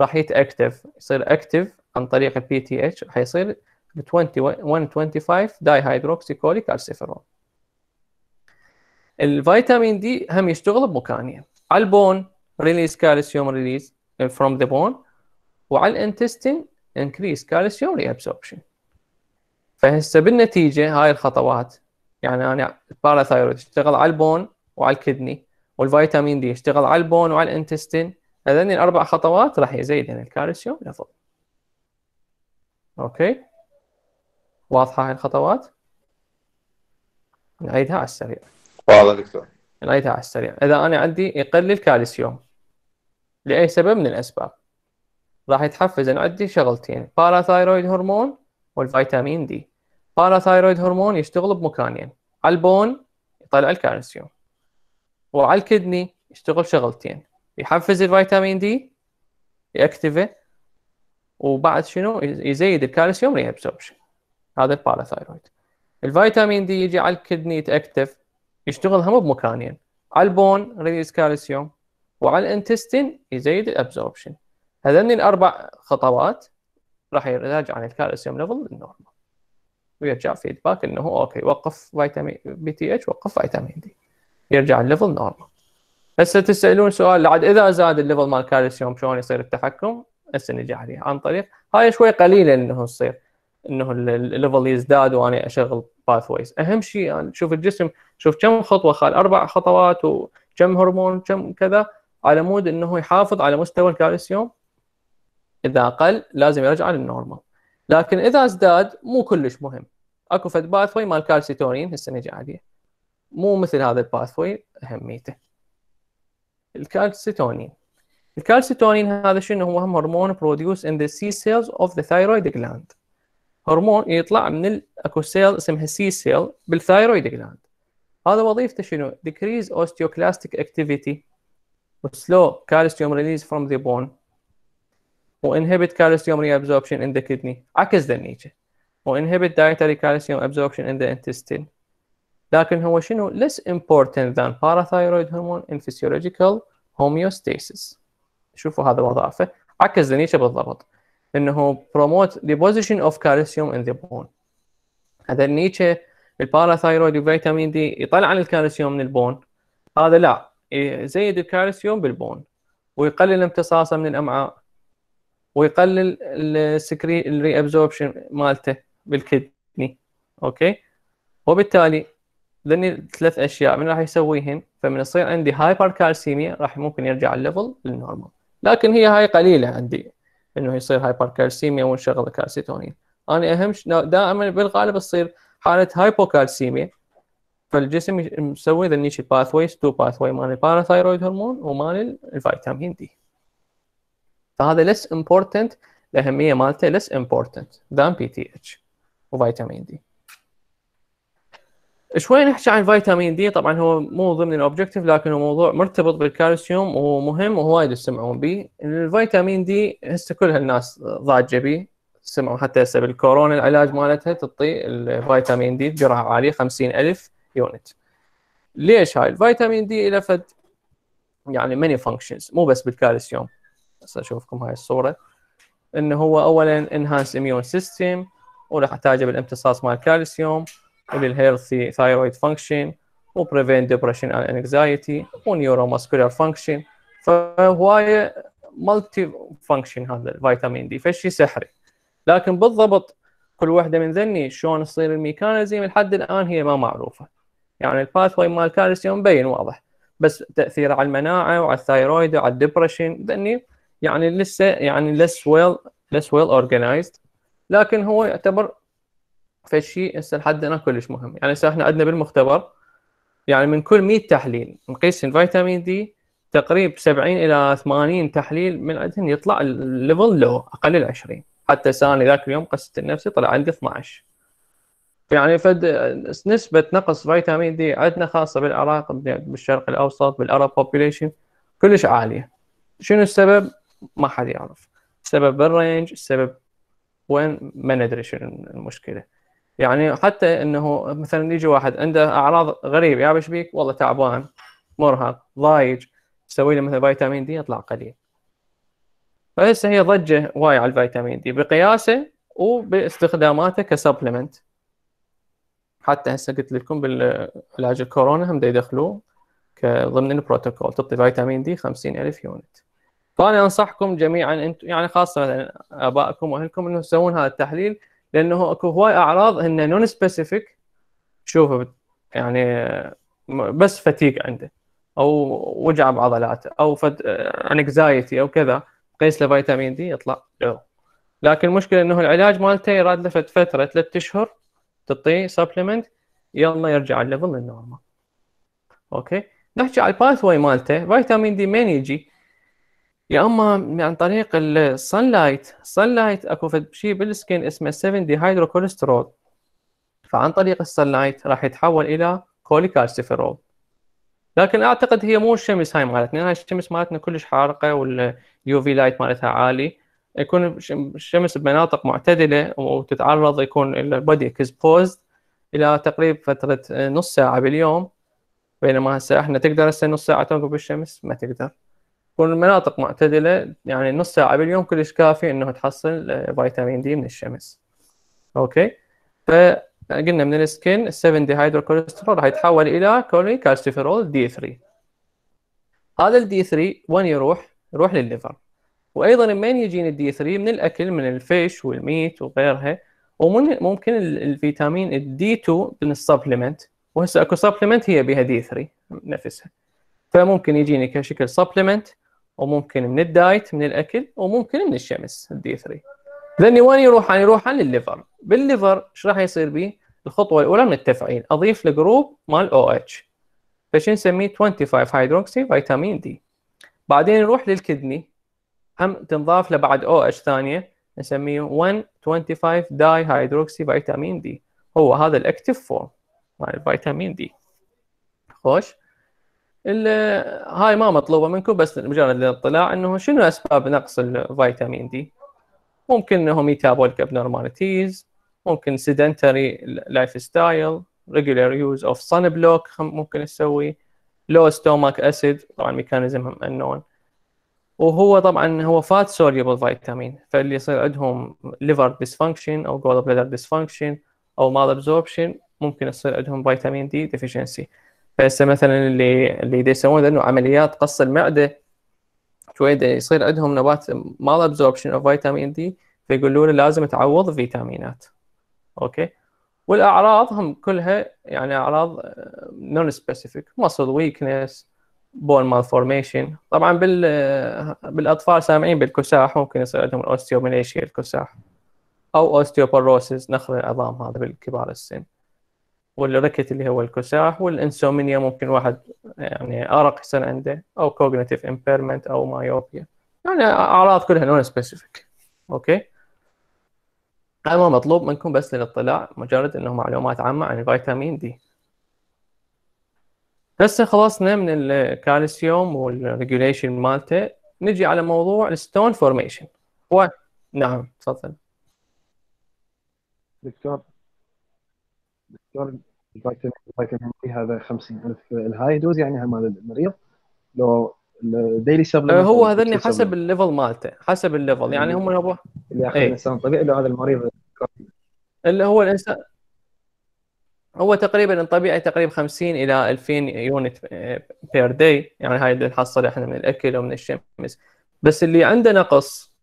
راح يتأكتف يصير active عن طريق ال PTH راح يصير 21 25 dihydroxycholecalciferol الفيتامين دي هم يشتغل بمكانين. على ال bone release calcium release from the bone وعلى ال intestine increase calcium reabsorption فهسه بالنتيجة هاي الخطوات يعني أنا ال parathyroid يشتغل على ال bone وعلى ال kidney والفيتامين دي يشتغل على ال bone وعلى ال intestine هذين الأربع خطوات راح يزيد يعني ال calcium level okay؟ واضحة هاي الخطوات؟ نعيدها على السريع. واضح دكتور. نعيدها على السريع. إذا أنا عندي يقل الكالسيوم لأي سبب من الأسباب. راح يتحفز أنا عندي شغلتين parathyroid hormone والفيتامين دي parathyroid hormone يشتغل بمكانين. على ال bone يطلع الكالسيوم. وعلى ال kidney يشتغل شغلتين. يحفز الفيتامين دي يأكتفه وبعد شنو؟ يزيد ال calcium reabsorption هذا ال parathyroid الفيتامين دي يجي على ال kidney يتأكتف. يشتغل هم بمكانين. على ال bone release calcium وعلى ال intestine يزيد ال absorption هذني الأربع خطوات راح يرجعن ال calcium level لل normal ويرجع feedback إنه okay وقف فيتامين PTH وقف فيتامين دي يرجع ال level normal هسه تسألون سؤال بعد إذا زاد ال level مال الكالسيوم شلون يصير التحكم؟ هسه نجي عليه عن طريق. هاي شوي قليلة إنه تصير إنه ال level يزداد وأنا أشغل pathways أهم شيء يعني شوف الجسم شوف كم خطوة خال أربع خطوات وكم هرمون كم كذا على مود إنه يحافظ على مستوى الكالسيوم. إذا قل لازم يرجع لل normal. لكن إذا ازداد مو كلش مهم. أكو فد pathway مال كالسيتونين هسه نجي عليه. مو مثل هذا ال pathway أهميته. ال calcitonin ال calcitonin هذا شنو؟ هو هم هرمون produced in the C cells of the thyroid gland هرمون يطلع من ال... اكو cell اسمها C cell بال thyroid gland هذا وظيفته شنو decrease osteoclastic activity slow calcium release from the bone inhibit calcium reabsorption in the kidney عكس ذنيجه inhibit dietary calcium absorption in the intestine لكن هو شنو less important than parathyroid hormone in physiological homeostasis شوفوا هذا وظائفه عكس ذنيجه بالضبط إنه promote deposition of calcium in the bone. هذا ذنيجه ال parathyroid و vitamin D يطلع عن الكالسيوم من ال bone. هذا لا يزيد الكالسيوم بال bone ويقلل امتصاصه من الأمعاء ويقلل ال reabsorption مالته بال kidney. okay؟ وبالتالي ذني ثلاث أشياء من راح يسويهن؟ فمن يصير عندي hypercalcemia راح ممكن يرجع ال level لل normal لكن هي هاي قليلة عندي. إنه يصير hypercalcemia ونشغل الكالسيتونين أنا أهم دائما بالغالب تصير حالة hypocalcemia. فالجسم مسوي ذنيجه ال pathways two pathway مال ال parathyroid هرمون ومال ال vitamin D. فهذا less important الاهميه مالته less important than PTH و vitamin D. شوي نحكي عن vitamin D طبعا هو مو ضمن ال objective لكن هو موضوع مرتبط بالكالسيوم ومهم ووايد يسمعون به. ال vitamin D هسه كل هالناس ضاجة به سمعوا حتى هسه بالكورونا العلاج مالتها تعطي ال vitamin D بجرعه عالية 50000 unit. ليش هاي؟ ال vitamin D له فد يعني many functions مو بس بالكالسيوم. هسه أشوفكم هاي الصورة. إنه هو اولا enhance immune system وراح أحتاجه بالامتصاص مال الكالسيوم ولل healthy thyroid function و prevent depression and anxiety و neuromuscular function فهوايه multifunction هذا ال vitamin D فشي سحري. لكن بالضبط كل وحده من ذني شلون تصير ال mechanism؟ لحد الآن هي ما معروفة. يعني ال pathway مال الكالسيوم مبين واضح. بس تاثيره على المناعة وعلى ال thyroid وعلى ال depression ذني يعني لسه يعني less well less well organized. لكن هو يعتبر في شيء هسه لحد الآن كلش مهم. يعني هسه إحنا عندنا بالمختبر يعني من كل 100 تحليل نقيس ال vitamin D تقريب 70 إلى 80 تحليل من عندهم يطلع ال level لو أقل ال 20 حتى ثاني ذاك اليوم قست النفسي طلع عندي 12 يعني فد نسبة نقص vitamin D عندنا خاصة بالعراق بالشرق الأوسط بال Arab population كلش عالية. شنو السبب؟ ما حد يعرف. السبب بالرينج السبب وين؟ ما ندري شنو المشكلة. يعني حتى إنه مثلا يجي واحد عنده أعراض غريبة يا بيك؟ والله تعبان مرهق ضايج تسوي له مثلا vitamin D يطلع قليل. فهسه هي ضجة هواي على ال vitamin D بقياسه وباستخداماته ك supplement حتى هسه قلت لكم بالعلاج الكورونا هم يدخلوه ضمن البروتوكول تعطي vitamin D 50000 unit. فأنا أنصحكم جميعا أنتم يعني خاصة مثلا أبائكم وأهلكم إنه تسوون هذا التحليل لأنه أكو هواي أعراض هن non-specific شوفوا يعني بس fatigue عنده أو وجع بعضلاته أو فد anxiety أو كذا قيس له vitamin D يطلع لكن المشكلة إنه العلاج مالته يراد له فترة ثلاث أشهر تعطيه supplement يلا يرجع ال level لل normal okay؟ نحكي على ال pathway مالته vitamin D منين يجي؟ يا أما عن طريق ال sunlight ال sunlight اكو شيء بال skin اسمه 7 dehydrocholesterol فعن طريق ال sunlight راح يتحول إلى كوليكالسيفيرول لكن أعتقد هي مو الشمس هاي مالتنا. هاي الشمس مالتنا كلش حارقة وال UV light مالتها عالي. يكون الشمس بمناطق معتدلة وتتعرض يكون ال body exposed إلى تقريبا فترة نص ساعة باليوم. بينما هسه إحنا تقدر هسه نص ساعة توقف بالشمس؟ ما تقدر. تكون المناطق معتدلة يعني نص ساعة باليوم كلش كافي إنه تحصل آه، vitamin D من الشمس. okay؟ فقلنا من ال skin 7 dehydrocholesterol راح يتحول إلى cholecalciferol D 3 هذا ال D 3 وين يروح؟ يروح للل liver. وأيضا من يجيني ال D 3 من الأكل من ال fish وال meat وغيرها. ومن ممكن ال vitamin ال D 2 من ال supplement. وهسه أكو supplement هي بها D 3 نفسها. فممكن يجيني كشكل supplement. وممكن من ال diet من الأكل وممكن من الشمس ال D 3 ذني وين يروح؟ عن يروح عن ال liver. بال liver إيش راح يصير به الخطوة الأولى من التفعيل. أضيف ال group مال OH فش نسميه؟ 25 hydroxy vitamin D بعدين نروح لل kidney. هم تنضاف له بعد OH ثانية. نسميه 125 dihydroxy vitamin D هو هذا ال active form مال الفيتامين دي خوش؟ هاي ما مطلوبة منكم بس مجرد الاطلاع إنه شنو أسباب نقص الفيتامين دي ممكن انه metabolic abnormalities ممكن sedentary lifestyle regular use of sun block ممكن نسوي low stomach acid طبعا mechanism unknown وهو طبعا هو fat soluble vitamin فاللي يصير عندهم liver dysfunction أو gallbladder dysfunction أو malabsorption ممكن يصير عندهم vitamin D deficiency فهسه مثلا اللي اللي يسوون إنه عمليات قص المعدة. شوية يصير عندهم نوبات malabsorption of vitamin D فيقولوا له لازم تعوض فيتامينات. Okay؟ والاعراض هم كلها يعني أعراض non specific muscle weakness bone malformation طبعا بال بالأطفال سامعين بالكساح ممكن يصير عندهم ال osteomalacia الكساح أو osteoporosis نخر العظام هذا بالكبار السن. وال rickets اللي هو الكساح وال insomnia ممكن واحد يعني أرق يصير عنده أو cognitive impairment أو myopia يعني أعراض كلها non specific okay؟ ما مطلوب منكم بس للاطلاع مجرد إنه معلومات عامة عن الفيتامين دي. هسه خلصنا من الكالسيوم وال regulation مالته. نجي على موضوع ال stone formation و... نعم تفضل. دكتور دكتور الفيتامين الفيتامين دي هذا 50000 ال high dose يعني هم هذا المريض. لو ال daily supplement هو هذني حسب ال level مالته حسب ال level. يعني هم اللي ياخذ إيه. الإنسان طبيعي لو هذا المريض اللي هو الانسان هو تقريبا الطبيعي تقريبا 50 إلى 2000 unit per day يعني هاي اللي نحصل إحنا من الأكل ومن الشمس. بس اللي عنده نقص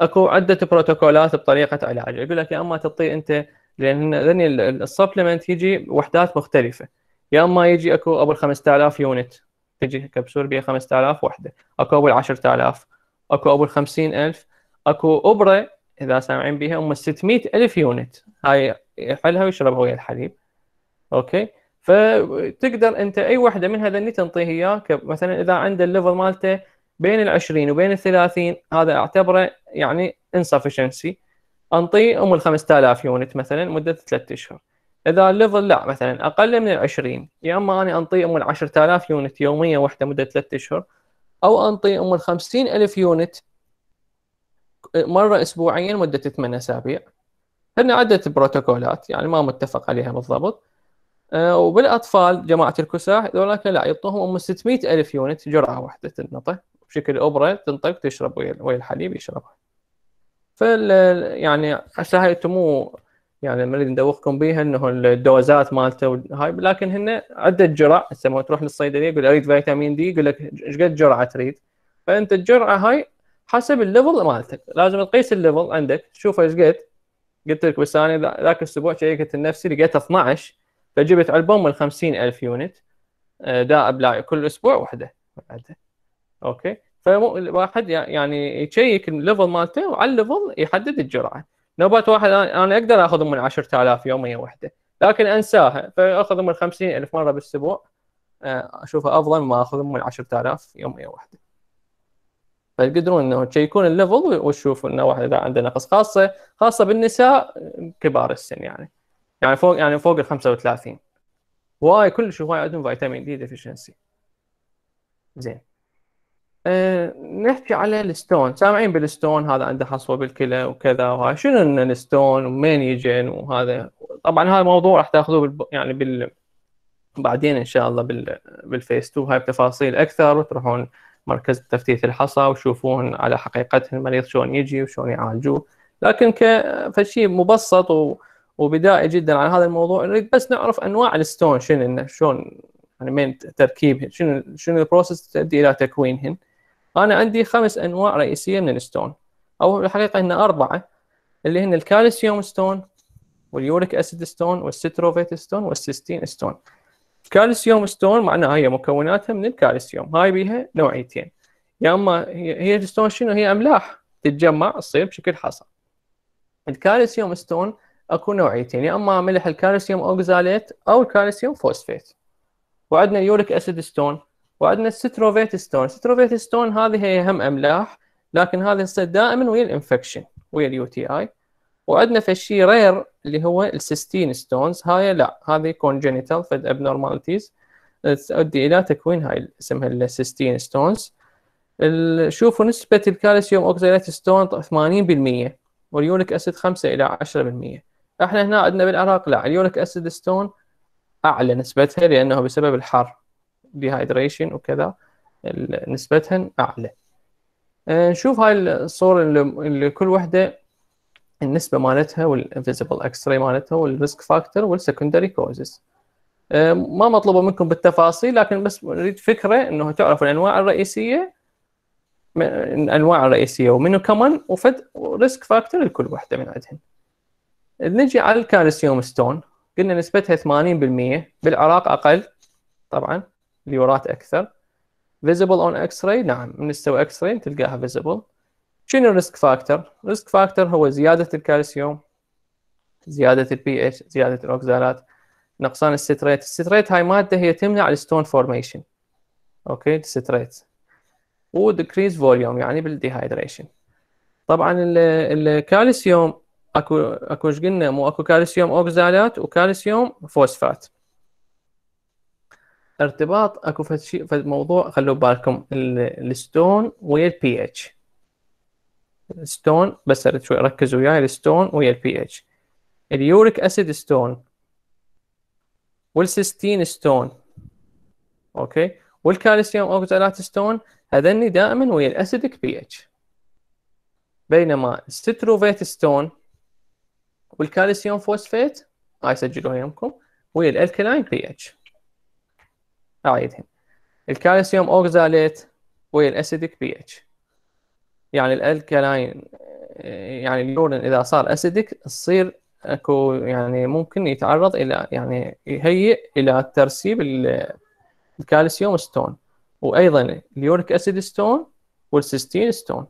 أكو عدة بروتوكولات بطريقة علاج يقول لك يا أما تعطيه أنت لأن ذني ال supplement يجي وحدات مختلفة. يا إما يجي أكو أبو 5000 unit تجي كبسول بها 5000 وحدة. أكو أبو 10000 أكو أبو 50000 أكو أبرة إذا سامعين بها ام 600000 unit هاي يحلها ويشربها ويا الحليب. Okay؟ فتقدر أنت أي وحدة من هذني تنطيه إياه. مثلا إذا عنده ال level مالته بين ال 20 وبين ال 30 هذا أعتبره يعني insufficiency. انطيه أم ال 5000 unit مثلا مدة ثلاث أشهر. إذا ال level لا مثلا أقل من ال 20 يا إما أنا انطيه أم ال 10000 unit يوميا واحدة مدة ثلاث أشهر أو انطيه أم ال 50000 unit مرة اسبوعيا مدة 8 أسابيع. هنا عدة بروتوكولات يعني ما متفق عليها بالضبط. أه وبالأطفال جماعة الكساح ذولاك لا يعطوهم أم 600 ألف unit جرعة واحدة تنطى بشكل ابره تنطق تشرب ويا الحليب يشربها. فال يعني هسه هاي مو يعني نريد ندوخكم بيها إنه الدوزات مالته هاي لكن هن عدة جرع هسه تروح للصيدلية يقول أريد فيتامين دي يقول لك إيش قد جرعة تريد؟ فأنت الجرعة هاي حسب ال level مالتك لازم تقيس ال level عندك تشوف إيش قد قلت لك بس أنا ذاك الأسبوع شيكت لنفسي لقيت 12 فجبت علبه من 50000 unit آه، داخذ كل أسبوع وحدة. Okay؟ فواحد يعني يشيك ال level مالته وعلى ال level يحدد الجرعة. نوبات واحد أنا أقدر اخذ من 10000 يوميه واحدة لكن انساها فاخذ من 50000 مرة بالأسبوع آه، اشوفها أفضل ما اخذ من 10000 يوميه واحدة فتقدرون إنه تشيكون ال level وتشوفوا إنه واحد إذا عنده نقص خاصة خاصة بالنساء كبار السن يعني. يعني فوق يعني فوق ال 35 واي كل هواي عندهم vitamin D deficiency زين. نحكي على ال stone. سامعين بال stone هذا عنده حصوة بالكلى وكذا وهاي شنو ال stone ومين يجن وهذا؟ طبعا هذا الموضوع راح تاخذوه بالب... يعني بال بعدين إن شاء الله بال بال phase 2 هاي بتفاصيل أكثر وتروحون مركز تفتيت الحصى وتشوفون على حقيقة المريض شلون يجي وشلون يعالجوه. لكن كشيء مبسط و... وبدائي جدا على هذا الموضوع. نريد بس نعرف أنواع ال stone شنو شلون يعني من تركيبهن شنو شنو ال process تؤدي إلى تكوينهن. أنا عندي خمس أنواع رئيسية من ال stone. أو الحقيقة ان أربعة اللي هن الكالسيوم ستون واليوريك أسيد ستون والستروفيت ستون والسيستين ستون. ال calcium stone معناها هي مكوناتها من الكالسيوم. هاي بيها نوعيتين. يا أما هي ال stone شنو؟ هي أملاح. تتجمع تصير بشكل حصى. ال calcium stone أكو نوعيتين. يا أما ملح ال calcium oxalate أو ال calcium phosphate. وعندنا ال uric acid stone. وعندنا ال struvite stone ال struvite stone هذه هي هم أملاح لكن هذه تصير دائما ويا ال infection ويا ال UTI وعندنا الشيء rare اللي هو ال cystine stones هاي لا هذه congenital فد abnormalities تؤدي إلى تكوين هاي اسمها ال cystine stones شوفوا نسبة الكالسيوم oxalate stone 80% وال uric acid 5 إلى 10% إحنا هنا عندنا بالعراق لا ال uric acid stone أعلى نسبتها لأنه بسبب الحر. dehydration وكذا نسبتهن أعلى. آه، نشوف هاي الصورة اللي كل وحدة النسبة مالتها وال invisible X-ray مالتها وال risk factor وال secondary causes ما مطلوبة منكم بالتفاصيل لكن بس نريد فكرة إنه تعرفوا الأنواع الرئيسية الأنواع الرئيسية ومنه كمان وفد risk factor لكل وحدة من عندهن. نجي على الكالسيوم stone قلنا نسبتها 80% بالعراق أقل طبعا. ال urate أكثر. visible on X-ray نعم. من نستوي X-ray تلقاها visible شنو ال risk factor؟ ال risk factor هو زيادة الكالسيوم زيادة البي اتش زيادة ال oxalate نقصان ال citrate ال citrate هاي مادة هي تمنع ال stone formation أوكي؟ ال citrate و decrease volume يعني بال dehydration طبعا الكالسيوم أكو أكو إيش قلنا؟ مو أكو calcium oxalate و calcium phosphate. ارتباط اكو فد شيء فد موضوع خلوا بالكم ال stone ويا ال pH stone بس شوي ركزوا وياي ال stone ويا ال pH ال uric acid stone. وال cystine stone. أوكي؟ وال calcium oxalate stone هذني دائما ويا ال acidic pH بينما ال struvite stone وال calcium phosphate هاي سجلوها يمكم ويا ال alkaline pH اعيدهم ال calcium oxalate ويا ال acidic pH يعني ال alkaline يعني ال urine إذا صار acidic تصير أكو يعني ممكن يتعرض إلى يعني يهيئ إلى ترسيب الكالسيوم stone. وأيضا ال uric acid stone وال cystine stone.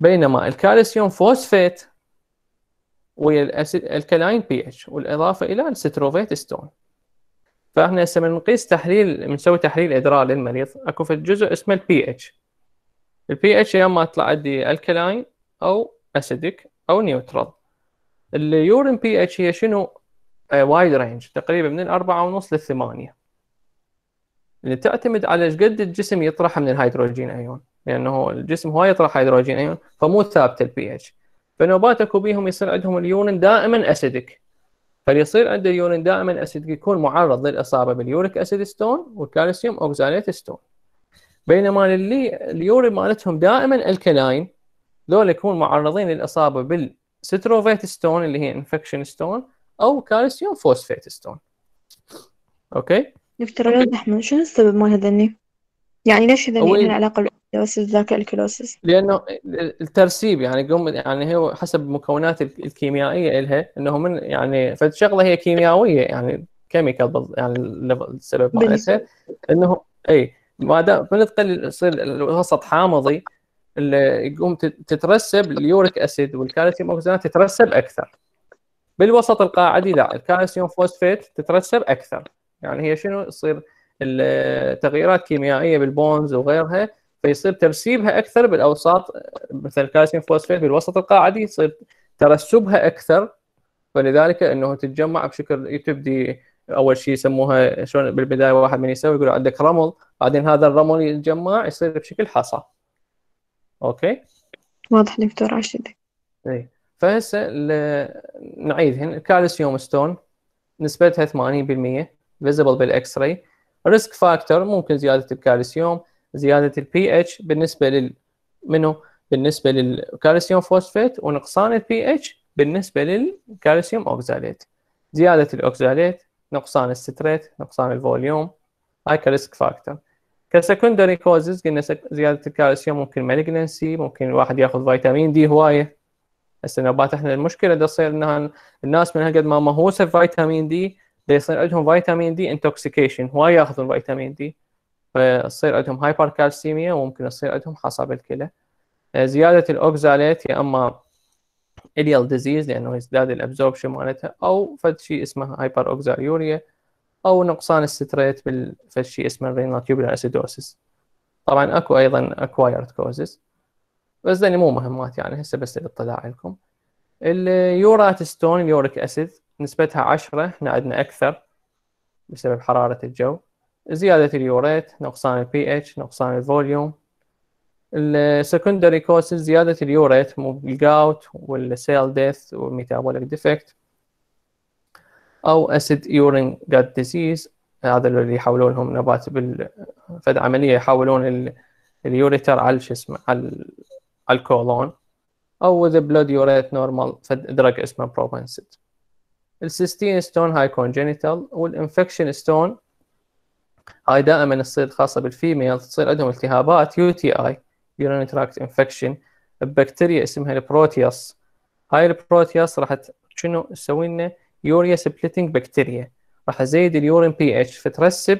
بينما ال calcium phosphate ويا alkaline pH والإضافة إلى ال struvite stone. فاحنا هسه بنقيس تحليل بنسوي تحليل ادرار للمريض. أكو في الجزء اسمه البي اتش البي اتش يا اما تطلع عندي alkaline أو acidic أو neutral ال urine pH هي شنو؟ wide range تقريبا من الأربعة ونص للثمانية. اللي تعتمد على إيش قد الجسم يطرح من ال hydrogen ion. لأنه الجسم هو يطرح hydrogen ion فمو ثابت البي اتش فنوبات أكو بيهم يصير عندهم ال urine دائما acidic فليصير عنده ال urine دائما acidic يكون معرض للإصابة بال uric acid stone وال calcium oxalate stone. بينما اللي اليورين مالتهم دائما ألكلاين ذول يكونوا معرضين للإصابة بالستروفيت ستون اللي هي انفكشن ستون أو كالسيوم فوسفيت ستون. أوكي؟ رياض احمد شنو السبب مال هذني يعني ليش هذني لهم علاقة بالكلوسيس ذاك الكلوسيس لأنه الترسيب يعني قم يعني هو حسب المكونات الكيميائية لها إنه من يعني فالشغله هي كيميائية يعني كيميكال يعني السبب مالتها. إنه إي ما دام من تقل يصير الوسط حامضي اللي يقوم تترسب ال uric acid وال calcium oxalate تترسب أكثر. بالوسط القاعدي لا ال calcium phosphate تترسب أكثر. يعني هي شنو؟ تصير التغييرات كيميائية بال bonds وغيرها فيصير ترسيبها أكثر بالأوساط مثل ال calcium phosphate بالوسط القاعدي يصير ترسبها أكثر. فلذلك إنه تتجمع بشكل تبدي أول شيء يسموها شلون بالبداية واحد من يسوي يقول عندك رمل بعدين هذا الرمل يتجمع يصير بشكل حصى. أوكي؟ واضح دكتور عشيد إي. فهسه نعيدهن الكالسيوم stone نسبتها 80% visible بال X-ray risk factor ممكن زيادة الكالسيوم زيادة البي اتش بالنسبة لل منه بالنسبة لل calcium phosphate ونقصان البي اتش بالنسبة لل calcium oxalate زيادة ال oxalate نقصان ال citrate نقصان ال volume هاي ك risk factor ك secondary causes قلنا زيادة الكالسيوم ممكن malignancy ممكن الواحد ياخذ فيتامين دي هواية. هسه نوبات إحنا المشكلة تصير إنها الناس من هالقد ما مهووسه بفيتامين دي يصير عندهم فيتامين دي intoxication هواي ياخذون فيتامين دي فيصير عندهم hypercalcemia وممكن يصير عندهم حصى بالكلى زيادة ال oxalate يا أما ileal disease لأنه يزداد ال absorption مالتها أو فد شيء اسمه hyperoxaluria أو نقصان ال citrate بالفد شيء اسمه renal tubular acidosis طبعا أكو أيضا acquired causes بس ذني مو مهمات يعني هسه بس للاطلاع لكم. ال urate stone ال uric acid نسبتها 10 إحنا عندنا أكثر بسبب حرارة الجو. زيادة اليوريت نقصان البي اتش نقصان الفوليوم. السكندري كوسز زيادة اليوريت الجاوت والسيل ديث والميتابوليك ديفكت أو اسيد يورين جاد ديزيز هذا اللي يحولون لهم نبات بالفد عملية يحولون اليوريتر على شو اسمه على الكولون. أو اذا بلود يوريت نورمال فد دراج اسمه بروبنسيد ال cystine stone هاي congenital وال infection stone هاي دائما تصير خاصة بال female تصير عندهم التهابات UTI urine tract infection بكتيريا اسمها ال Proteus. هاي ال Proteus راح شنو تسوي لنا؟ urea splitting bacteria. راح تزيد ال urine pH فترسب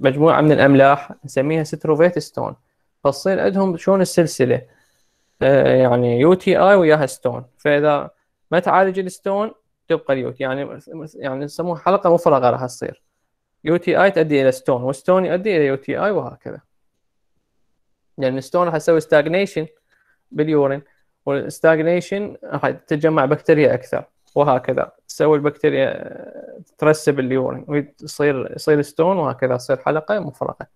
مجموعة من الأملاح نسميها struvite stone. فتصير عندهم شلون السلسلة؟ آه يعني UTI وياها stone. فإذا ما تعالج ال stone تبقى ال UTI يعني يعني يسموها حلقة مفرغة راح تصير. UTI تؤدي إلى stone وال stone يؤدي إلى UTI وهكذا. لأن ال stone راح يسوي stagnation بال urine وال stagnation راح تتجمع بكتيريا أكثر وهكذا. تسوي البكتيريا ترسب ال urine ويصير يصير stone وهكذا تصير حلقة مفرغه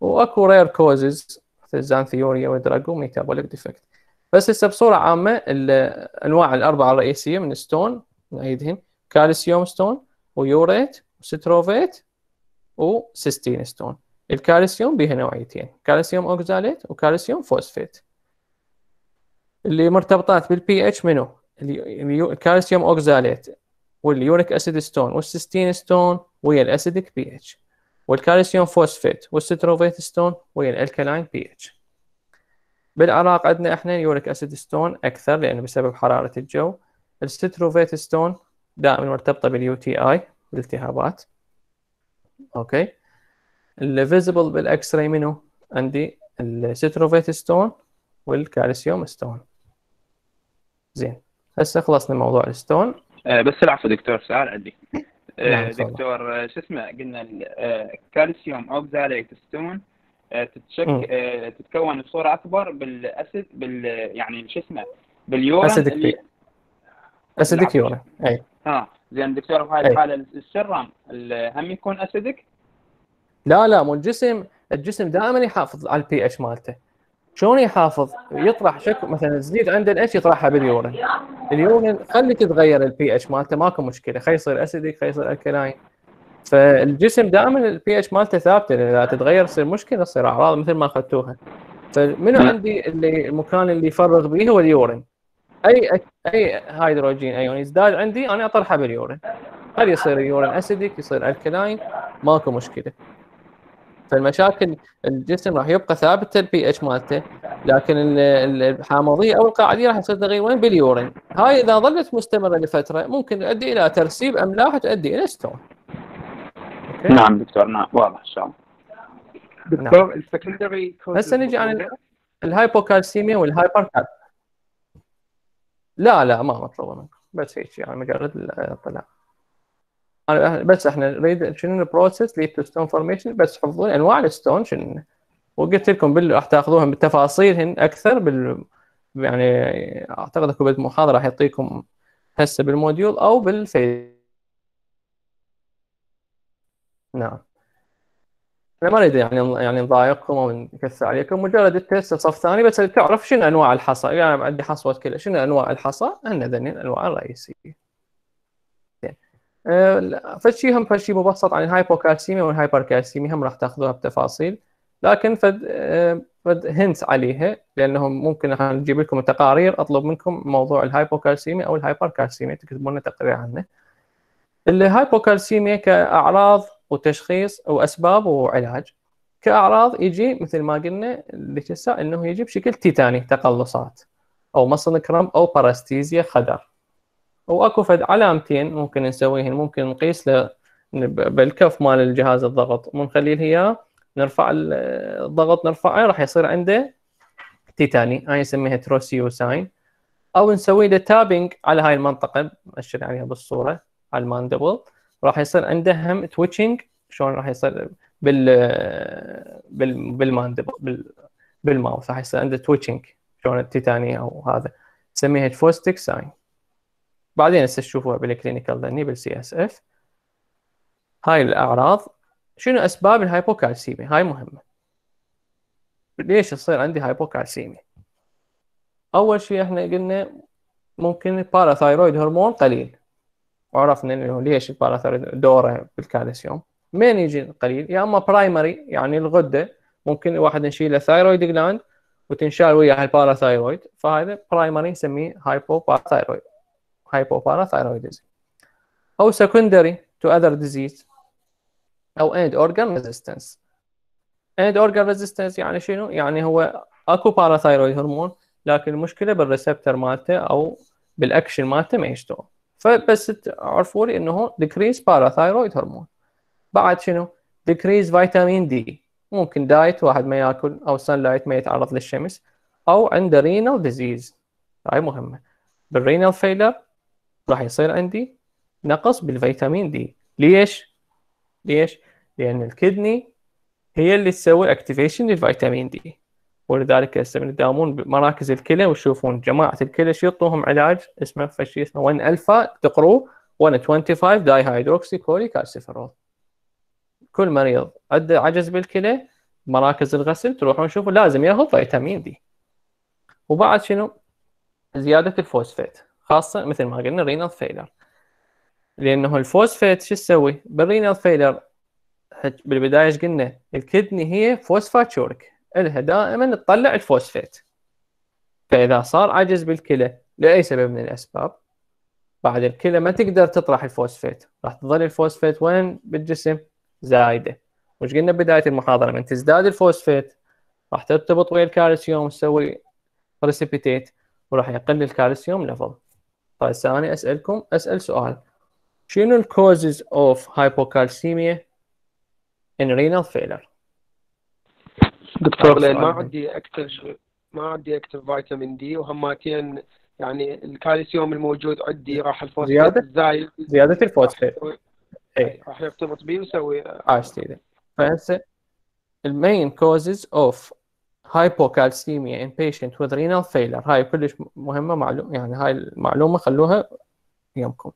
وأكو rare causes مثل xanthinuria و drug و metabolic defect بس هسه بصورة عامة الانواع الأربعة الرئيسية من stone نعيدهم calcium stone و urate و struvite و cystine stone الكالسيوم بها نوعيتين calcium oxalate و calcium phosphate. اللي مرتبطات بال pH منو ال calcium oxalate وال uric acid stone وال cystine stone ويا ال acidic pH وال calcium phosphate وال struvite stone ويا ال alkaline pH بالعراق عندنا إحنا uric acid stone أكثر لأنه بسبب حرارة الجو. ال struvite stone دائما مرتبطة بال UTI بالالتهابات okay. ال visible بال X-ray منو؟ عندي ال struvite stone وال calcium stone. زين. هسه خلصنا موضوع ال stone. أه بس العفو دكتور سؤال عندي. نعم دكتور شو اسمه قلنا ال calcium oxalate stone تتشك تتكون بصورة أكبر بال acid بال يعني شو اسمه بال urine acidic اللي... acidic urine أي. آه. زين دكتور في هاي الحاله السرم هم يكون acidic؟ لا لا مو الجسم. الجسم دائما يحافظ على البي اتش مالته. شلون يحافظ؟ يطرح شك مثلا تزيد عند ال H يطرحها بال urine. ال urine خلي تتغير ال pH مالته ماكو مشكلة. خلي يصير acidic خلي يصير alkaline فالجسم دائما البي اتش مالته ثابتة. إذا تتغير تصير مشكلة تصير أعراض مثل ما أخذتوها. فمنو عندي اللي المكان اللي يفرغ به هو ال urine؟ أي أي hydrogen ion يزداد عندي أنا اطرحه بال urine هل يصير ال urine acidic يصير alkaline؟ ماكو مشكلة. فالمشاكل الجسم راح يبقى ثابت البي اتش مالته لكن الحامضية أو القاعدية راح يصير تغيير وين؟ بال urine. هاي إذا ظلت مستمرة لفترة ممكن تؤدي إلى ترسيب أملاح وتؤدي إلى stone. نعم دكتور نعم. واضح إن شاء الله. دكتور ال secondary هسه نجي عن ال hypocalcemia وال hyper لا لا ما مطلوبه منكم. بس هيك يعني مجرد الاطلاع بس إحنا نريد شنو ال process lead to stone formation بس حفظون انواع ال stone شنو. وقلت لكم بال... راح تاخذوهم بالتفاصيل أكثر بال يعني أعتقد أكو بالمحاضره راح يعطيكم هسه بال module أو بالفيس. نعم. أنا ما أريد يعني يعني نضايقكم أو نكثر عليكم. مجرد ال test صف ثاني بس تعرف شنو أنواع الحصى. يعني عندي حصوه كلها شنو أنواع الحصى؟ هن ذني الأنواع الرئيسية. آه، فشي هم فشي مبسط عن ال hypocalcemia وال hypercalcemia هم راح تأخذوها بتفاصيل. لكن فد آه، فد hint عليها لأنهم ممكن نجيب لكم تقارير أطلب منكم موضوع ال hypocalcemia أو ال hypercalcemia تكتبون لنا تقرير عنه. ال hypocalcemia كأعراض وتشخيص وأسباب وعلاج. كأعراض يجي مثل ما قلنا لكسا إنه يجي بشكل tetany تقلصات أو muscle cramp أو paresthesia خدر. وأكو فد علامتين ممكن نسويهن. ممكن نقيس له بال cuff مال الجهاز الضغط. ونخلي اياه نرفع الضغط نرفعه راح يصير عنده tetany. هاي نسميها Trousseau sign أو نسوي له tapping على هاي المنطقة. مؤشر عليها بالصورة على ال mandible. راح يصير عنده هم twitching شلون راح يصير بال بال بال mandible بال بال mouth راح يصير عنده twitching شلون ال tetany أو هذا. نسميها Chvostek sign بعدين هسه تشوفوها بال clinical ذني بال CSF هاي الأعراض. شنو أسباب ال hypocalcemia هاي مهمة. ليش يصير عندي hypocalcemia أول شيء إحنا قلنا ممكن ال parathyroid hormone قليل. وعرفنا إنه ليش ال parathyroid دوره بالكالسيوم. من يجي قليل؟ يا إما primary يعني الغدة. ممكن واحد نشيله thyroid gland وتنشال وياها ال parathyroid فهذا primary نسميه hypoparathyroid hypoparathyroidism. أو secondary to other disease أو end organ resistance. end organ resistance يعني شنو؟ يعني هو أكو parathyroid hormone لكن المشكلة بال receptor مالته أو بالاكشن مالته ما يشتغل. فبس تعرفوا لي إنه decrease parathyroid hormone بعد شنو؟ decrease vitamin D ممكن diet واحد ما ياكل أو sunlight ما يتعرض للشمس أو عنده renal disease هاي مهمة بال renal failure راح يصير عندي نقص بال vitamin D ليش؟ ليش؟ لأن ال kidney هي اللي تسوي activation لل vitamin D ولذلك هسه من بمراكز الكلى ويشوفون جماعة الكلى شو يعطوهم علاج. اسمه في شي اسمه 1 الفا تقروه 125 dihydroxycholecalciferol كل مريض عنده عجز بالكلى مراكز الغسل تروحون شوفوا لازم ياخذ vitamin D. وبعد شنو؟ زيادة الفوسفات خاصة مثل ما قلنا renal failure لأنه الفوسفات شو تسوي بال renal failure بالبداية إيش قلنا؟ ال kidney هي phosphaturic إلها دائما تطلع الفوسفات فإذا صار عجز بالكلى لأي سبب من الأسباب بعد الكلى ما تقدر تطرح الفوسفات راح تظل الفوسفات وين؟ بالجسم زايدة. وش قلنا بداية المحاضرة؟ من تزداد الفوسفات راح ترتبط ويا ال calcium تسوي precipitate وراح يقل ال calcium level طيب ثاني أسألكم أسأل سؤال. شنو ال causes of hypocalcemia in renal failure دكتور لأن ما عندي. أكتر ما عندي أكتر vitamin D وهماتين يعني ال calcium الموجود عندي راح الفوسفات زيادة؟ زايد. زيادة الفوسفات اي راح يرتبط بي ويسوي عاش فهسه ال main causes of hypocalcemia in patient with renal failure. هاي كلش مهمة معلومة يعني هاي المعلومة خلوها يمكم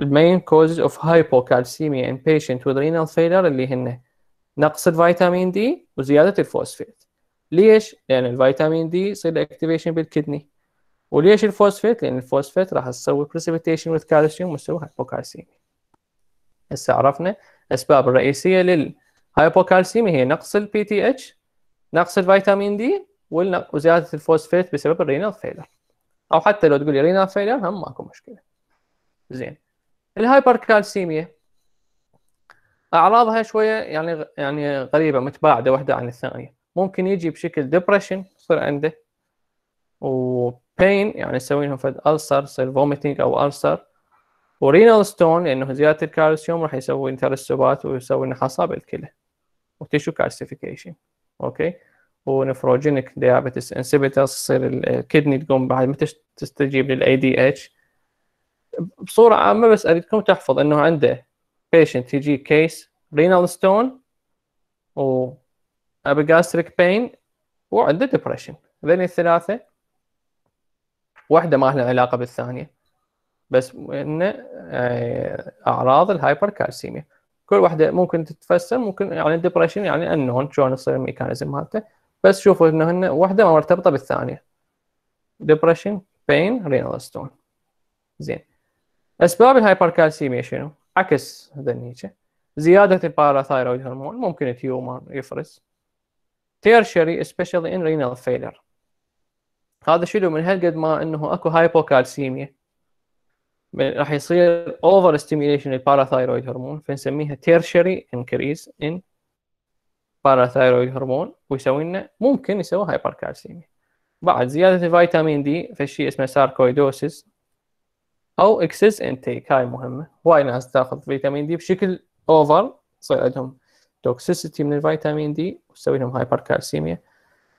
ال main causes of hypocalcemia in patient with renal failure اللي هن نقص ال vitamin D وزيادة الفوسفات ليش؟ لأن ال vitamin D يصير له activation بال kidney. وليش الفوسفات؟ لأن الفوسفات راح تسوي precipitation with calcium وتسوي hypocalcemia. هسه عرفنا الأسباب الرئيسية لل hypocalcemia هي نقص ال PTH نقص ال vitamin D وزيادة الفوسفات بسبب ال renal failure أو حتى لو تقول renal failure هم ماكو مشكلة. زين. ال hypercalcemia أعراضها شوية يعني يعني غريبة متباعدة واحدة عن الثانية. ممكن يجي بشكل depression يصير عنده و pain يعني يسوي لهم فد ulcer يصير vomiting أو ulcer و renal stone لأنه زيادة ال calcium راح يسوي ترسبات ويسوي حصى بالكلى. و tissue calcification okay؟ و nephrogenic diabetes insipidus تصير ال kidney تقوم بعد ما تستجيب لل ADH بصورة عامة بس أريدكم تحفظ إنه عنده patient يجي case renal stone و epigastric pain وعنده depression ذني الثلاثه واحدة ما لها علاقة بالثانية. بس انه آه، أعراض ال hypercalcemia كل واحدة ممكن تتفسر ممكن يعني ال depression يعني انون شلون يصير ال mechanism مالته. بس شوفوا إنه واحدة ما مرتبطة بالثانية. depression pain renal stone زين. أسباب ال hypercalcemia شنو؟ عكس ذنيك زيادة ال parathyroid hormone ممكن tumor يفرز. tertiary especially in renal failure. هذا شنو من هالقد ما إنه أكو hypocalcemia راح يصير over stimulation ال parathyroid hormone فنسميها tertiary increase in parathyroid hormone ويسوي لنا ممكن يسوي hypercalcemia بعد زيادة ال vitamin D في شيء اسمه sarcoidosis أو excess intake هاي مهمة. وايد ناس تاخذ vitamin D بشكل over يصير عندهم toxicity من ال vitamin D وتسوي لهم hypercalcemia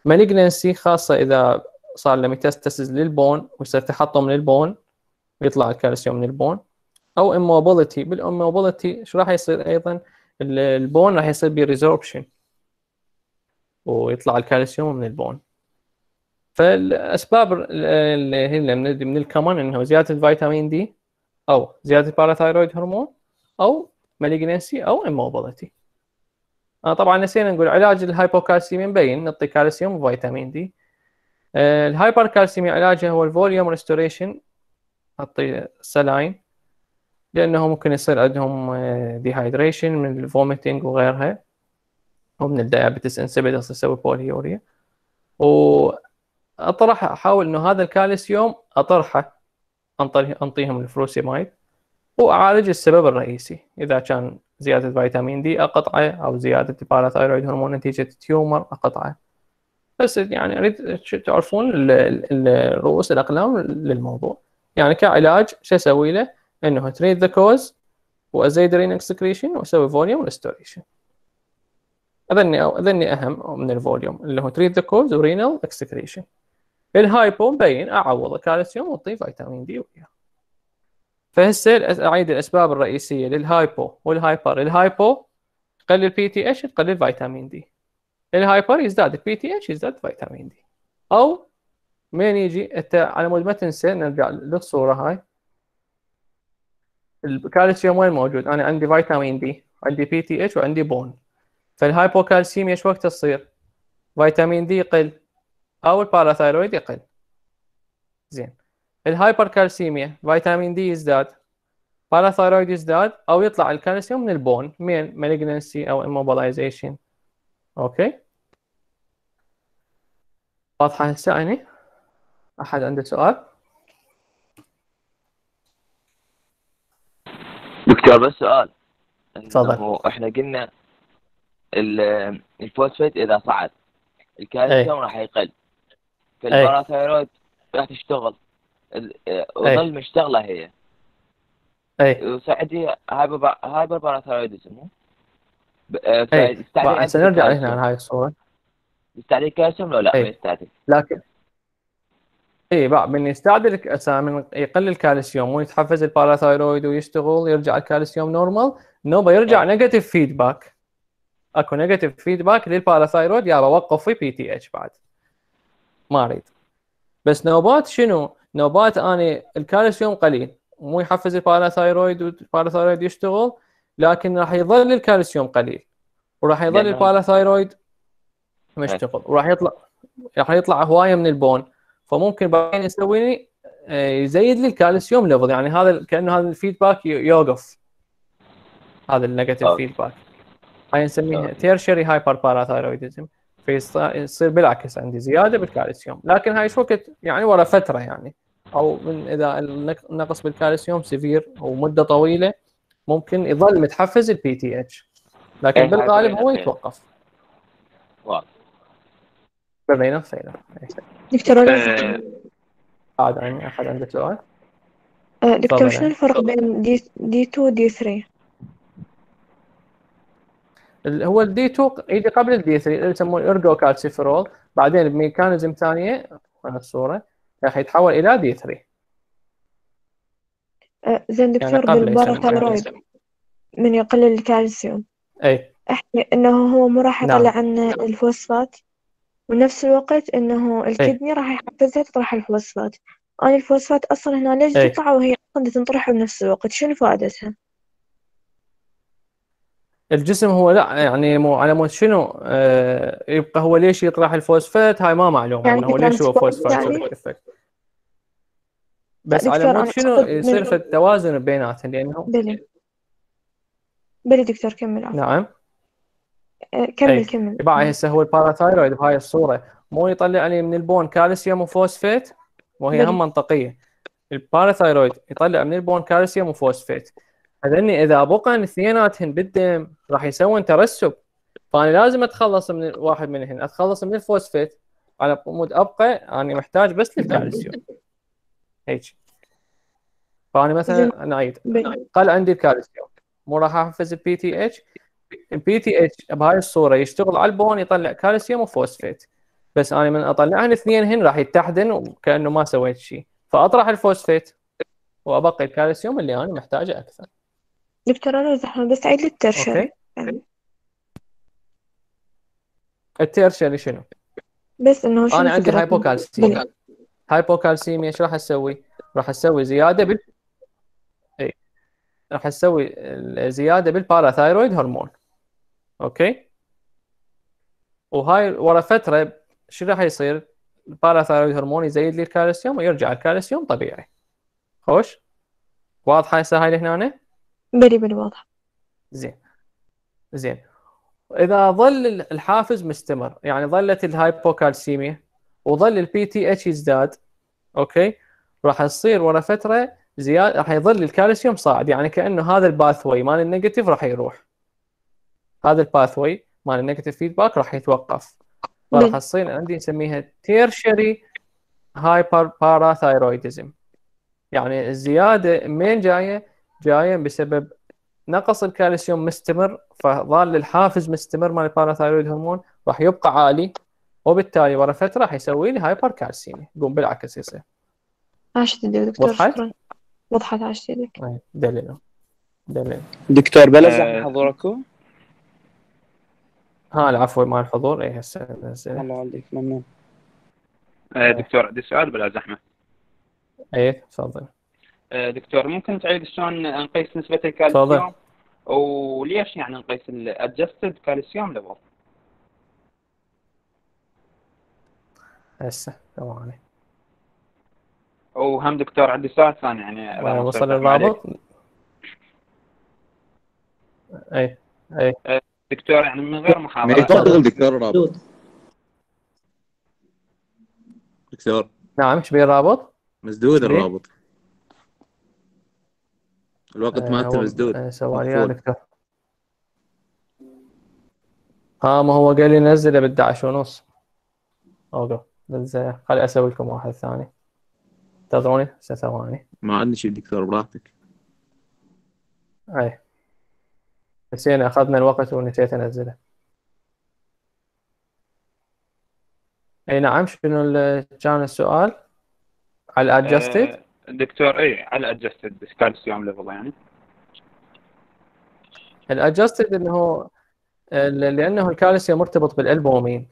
malignancy خاصة إذا صار له metastasis لل bone ويصير تحطم لل bone ويطلع ال calcium من ال bone. أو immobility بال immobility شو راح يصير أيضا؟ ال bone راح يصير بي resorption ويطلع ال calcium من ال bone. فالأسباب اللي هي من ال common إنه زيادة ال vitamin D أو زيادة ال parathyroid hormone أو malignancy أو immobility آه طبعا نسينا نقول علاج ال hypocalcemia مبين نعطي calcium و vitamin D آه ال hypercalcemia علاجها هو ال volume restoration نعطي saline لأنه ممكن يصير عندهم dehydration من ال vomiting وغيرها. ومن ال diabetes insipidus يسوي polyuria واطرح أحاول إنه هذا ال calcium أطرحه. أنطيهم ال furosemide وأعالج السبب الرئيسي. إذا كان زيادة vitamin D أقطعه أو زيادة ال parathyroid hormone نتيجة tumor أقطعه. بس يعني اريد تعرفون رؤوس الأقلام للموضوع. يعني كعلاج شو أسوي له؟ إنه treat the cause وأزيد renal excretion وأسوي volume restoration ذني ذني أهم من ال volume اللي هو treat the cause و renal excretion ال hypo مبين اعوض ال calcium واعطيه vitamin D وياه. فهسه أعيد الأسباب الرئيسية لل hypo وال hyper. ال hypo تقلل ال PTH تقلل vitamin D. ال hyper يزداد ال PTH يزداد vitamin D. أو من يجي انت على مود ما تنسى نرجع للصورة هاي. ال calcium وين موجود؟ أنا عندي vitamin D عندي PTH وعندي bone. فال hypocalcemia إيش وقت تصير؟ vitamin D يقل. أو ال parathyroid يقل. زين. ال hypercalcemia vitamin D يزداد. parathyroid يزداد أو يطلع الكالسيوم من ال bone من malignancy أو immobilization. okay. واضحة هسه يعني أحد عنده سؤال؟ دكتور بس سؤال. تفضل. إحنا قلنا الفوسفيت إذا صعد الكالسيوم راح يقل. فال parathyroid راح تشتغل. وظل مشتغلة هي. اي وسعدي hyper hyperparathyroidism اي سنرجع هنا هاي الصورة. يستعدي كالسيوم لو لا. ما يستعدي. لكن اي بعد من يستعدل من يقل الكالسيوم ويتحفز ال parathyroid ويشتغل يرجع الكالسيوم normal نوبه يرجع negative feedback أكو negative feedback لل parathyroid يا وقف في PTH بعد. ما اريد بس نوبات شنو؟ نوبات آني الكالسيوم قليل. مو يحفز ال parathyroid وال parathyroid يشتغل لكن راح يظل الكالسيوم قليل. وراح يظل ال parathyroid مشتغل. وراح يطلع راح يطلع هواية من ال bone. فممكن بعدين يسوي لي آه، يزيد لي الكالسيوم level يعني هذا كأنه هذا ال feedback يوقف. هذا ال negative. feedback هاي نسميها. tertiary hyperparathyroidism فيصير بالعكس عندي زيادة بالكالسيوم. لكن هاي شو وقت يعني ورا فترة يعني. أو من إذا النق- النقص بالكالسيوم severe أو مده طويلة ممكن يظل متحفز ال PTH لكن إيه، بالغالب هو يتوقف. واضح. renal failure دكتور هذا يعني احد عنده سؤال؟ آه، دكتور. شنو الفرق بين D D 2 و D 3 ال- هو ال D 2 يجي قبل ال D 3 اللي يسمونه ergocalciferol بعدين ب mechanism ثانية الصورة راح يتحول إلى D 3 آه، زين يعني دكتور قبل بال parathyroid من يقلل الكالسيوم. أي. أحكي إنه هو مو راح نعم. يطلع عنا الفوسفات. ونفس الوقت إنه ال kidney راح يحفزها تطرح الفوسفات. أنا الفوسفات أصلا هنا ليش. تطلع وهي أصلا تنطرح بنفس الوقت؟ شنو فائدتها؟ الجسم هو لا يعني مو على مود شنو آه يبقى هو ليش يطرح الفوسفات؟ هاي ما معلومة يعني هو ليش هو فوسفات؟ يعني؟ بس على مود شنو يصير في التوازن بيناتهم لأنه بلي. بلي دكتور كمل عفوا. نعم. أه، كمل أي. كمل. يبقى هسه هو ال parathyroid بهاي الصورة. مو يطلع لي من ال bone كالسيوم وفوسفيت؟ وهي هم منطقية. ال parathyroid يطلع من ال bone كالسيوم وفوسفيت. هذني إذا بقى اثنيناتهن بالدم راح يسوون ترسب. فأنا لازم أتخلص من واحد منهن. أتخلص من الفوسفيت. على مود أبقى أنا محتاج بس للكالسيوم. هيك. فأنا مثلا نعيد قل عندي الكالسيوم. مو راح أحفز ال PTH ال PTH بهاي الصورة يشتغل على ال bone يطلع كالسيوم وفوسفيت. بس أنا من أطلعهن الاثنين هن راح يتحدن وكأنه ما سويت شيء فأطرح الفوسفيت وأبقي الكالسيوم اللي أنا محتاجه أكثر. دكتور أنا زحمه بس عيد لي ال tertiary okay. يعني. ال tertiary شنو؟ بس إنه أنا عندي hypocalcemia hypocalcemia إيش راح أسوي؟ راح أسوي زيادة بال اي راح أسوي زيادة بال parathyroid hormone okay؟ وهاي ورا فترة شو راح يصير؟ ال parathyroid hormone يزيد لي الكالسيوم ويرجع الكالسيوم طبيعي. خوش؟ واضحة هسه هاي هنا بلي بلي واضحه زين. زين. إذا ظل الحافز مستمر يعني ظلت ال hypocalcemia وظل ال PTH يزداد okay؟ راح تصير ورا فترة زياده راح يظل الكالسيوم صاعد يعني كأنه هذا ال pathway مال ال negative راح يروح. هذا ال pathway مال ال negative feedback راح يتوقف. راح تصير عندي نسميها tertiary hyperparathyroidism يعني الزيادة من جاية جاية بسبب نقص الكالسيوم مستمر فظل الحافز مستمر مال ال parathyroid hormone راح يبقى عالي وبالتالي ورا فترة راح يسوي لي hypercalcemia يقوم بالعكس يصير عاشت دكتور وضحت؟ وضحت عاشت يدك دليل. دليل. دكتور بلا زحمه حضوركم؟ ها العفو مال الحضور. اي هسه الله يعطيك ممنون. آه، دكتور عندي سؤال بلا زحمة. إيه تفضل. دكتور ممكن تعيد شلون نقيس نسبة الكالسيوم؟ وليش يعني نقيس ال adjusted calcium level هسه ثواني وهم دكتور عندي سؤال ثاني يعني وصل الرابط أي أي. آه، دكتور يعني من غير محاضرة. تفضل دكتور الرابط. دكتور. نعم إيش بيه الرابط؟ مسدود الرابط. الوقت ما انت مسدود. ثواني يا دكتور ها ما هو قال لي نزله ب 11 ونص. اوقف خلي أسوي لكم واحد ثاني. انتظروني ثواني ما عندي شيء دكتور براحتك. اي نسينا أخذنا الوقت ونسيت أنزله. إي نعم شنو كان السؤال؟ على ال adjusted دكتور اي على adjusted calcium level يعني؟ ال adjusted انه لأنه الكالسيوم مرتبط بالألبومين.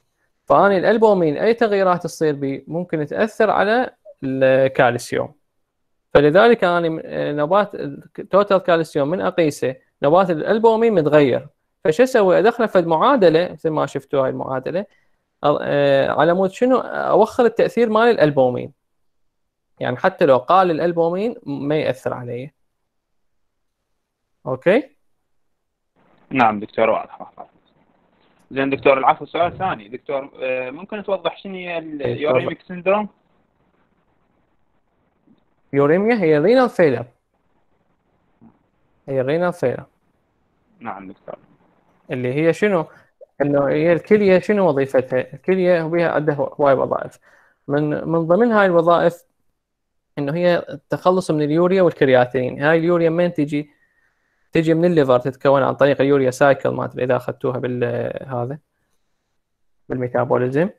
فأني الألبومين أي تغييرات تصير بي ممكن تأثر على الكالسيوم. فلذلك أنا نبات total calcium من أقيسه نبات الألبومين متغير. فش أسوي؟ أدخله في المعادلة مثل ما شفتوا هاي المعادلة آه، على مود شنو؟ أوخر التأثير مال الألبومين. يعني حتى لو قال الألبومين ما يأثر علي أوكي؟ نعم دكتور واضح زين دكتور العفو سؤال ثاني. دكتور آه، ممكن توضح شنو هي ال uremic syndrome uremia هي renal failure هي renal failure نعم دكتور. اللي هي شنو؟ إنه هي الكلية شنو وظيفتها؟ الكلية بها عندها هواي وظائف. من من ضمن هاي الوظائف إنه هي التخلص من اليوريا والكرياتين. هاي اليوريا من تجي؟ تجي من ال liver تتكون عن طريق ال urea cycle ما ادري إذا أخذتوها بالهذا بال metabolism.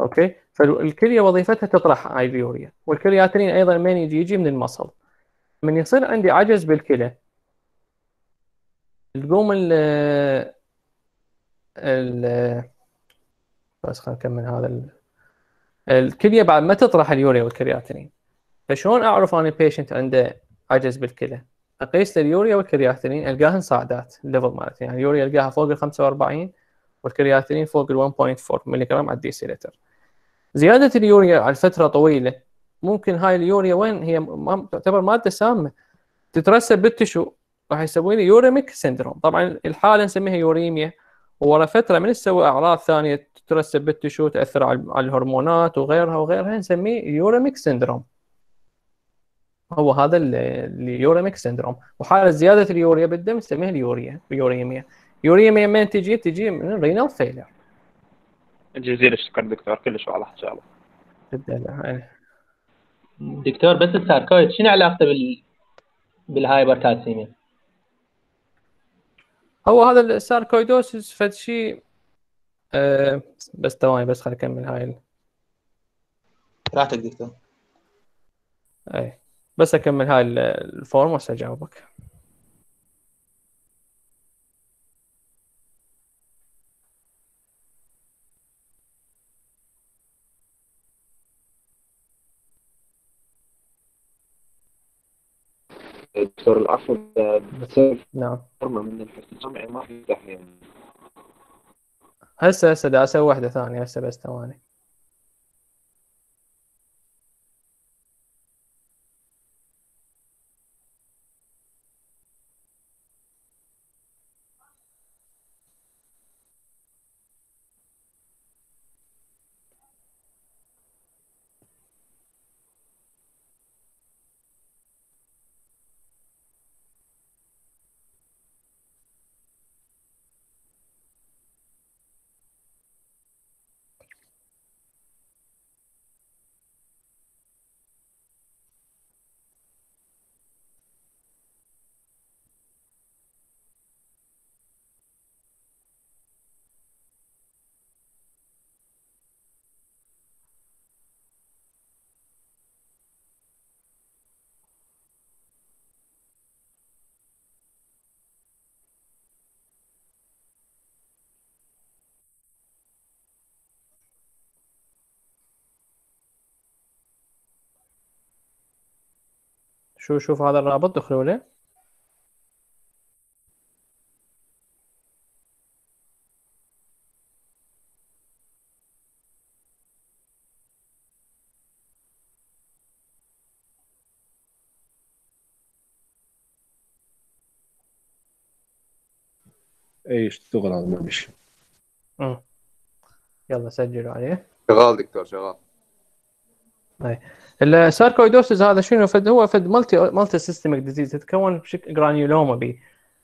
أوكي؟ فالكلية وظيفتها تطرح هاي اليوريا. والكرياتين أيضا من يجي؟ يجي من ال muscle. من يصير عندي عجز بالكلى. تقوم ال ال بس خلينا نكمل هذا ال... الكلية بعد ما تطرح اليوريا والكرياتين فشلون أعرف أنا ال patient عنده عجز بالكلى؟ أقيس اليوريا والكرياتين ألقاهن صاعدات ال level مالتي يعني اليوريا ألقاها فوق ال 45 والكرياتين فوق ال 1.4 ملي جرام على الديسيلتر. زيادة اليوريا على فترة طويلة ممكن هاي اليوريا وين؟ هي تعتبر مادة سامة. تترسب بال tissue راح يسوي لي uremic syndrome طبعا الحالة نسميها uremia وورا فترة من تسوي أعراض ثانية تترسب بال tissue تأثر على الهرمونات وغيرها وغيرها نسميه uremic syndrome. هو هذا ال uremic syndrome. وحالة زيادة اليوريا بالدم نسميها اليوريا uremia uremia من تجي؟ تجي من ال renal failure جزيل الشكر دكتور كلش واضح إن شاء الله. دكتور بس ال sarcoid شنو علاقته بال بال hypercalcemia؟ هو هذا ال sarcoidosis فد شيء أه بس ثواني بس خليني أكمل هاي راحتك دكتور. اي بس أكمل هاي ال form وساجاوبك دكتور العفو بسبب نعم. من الحس الجمعي ما في تحليل هسه هسه دا أسوي واحدة ثانية هسه بس ثواني. شو شوف هذا الرابط دخلوا له. اي اشتغل هذا ما بيش يلا سجلوا عليه. شغال دكتور شغال. اي ال sarcoidosis هذا شنو؟ فد هو فد multi multi systemic disease تتكون بشكل granuloma بي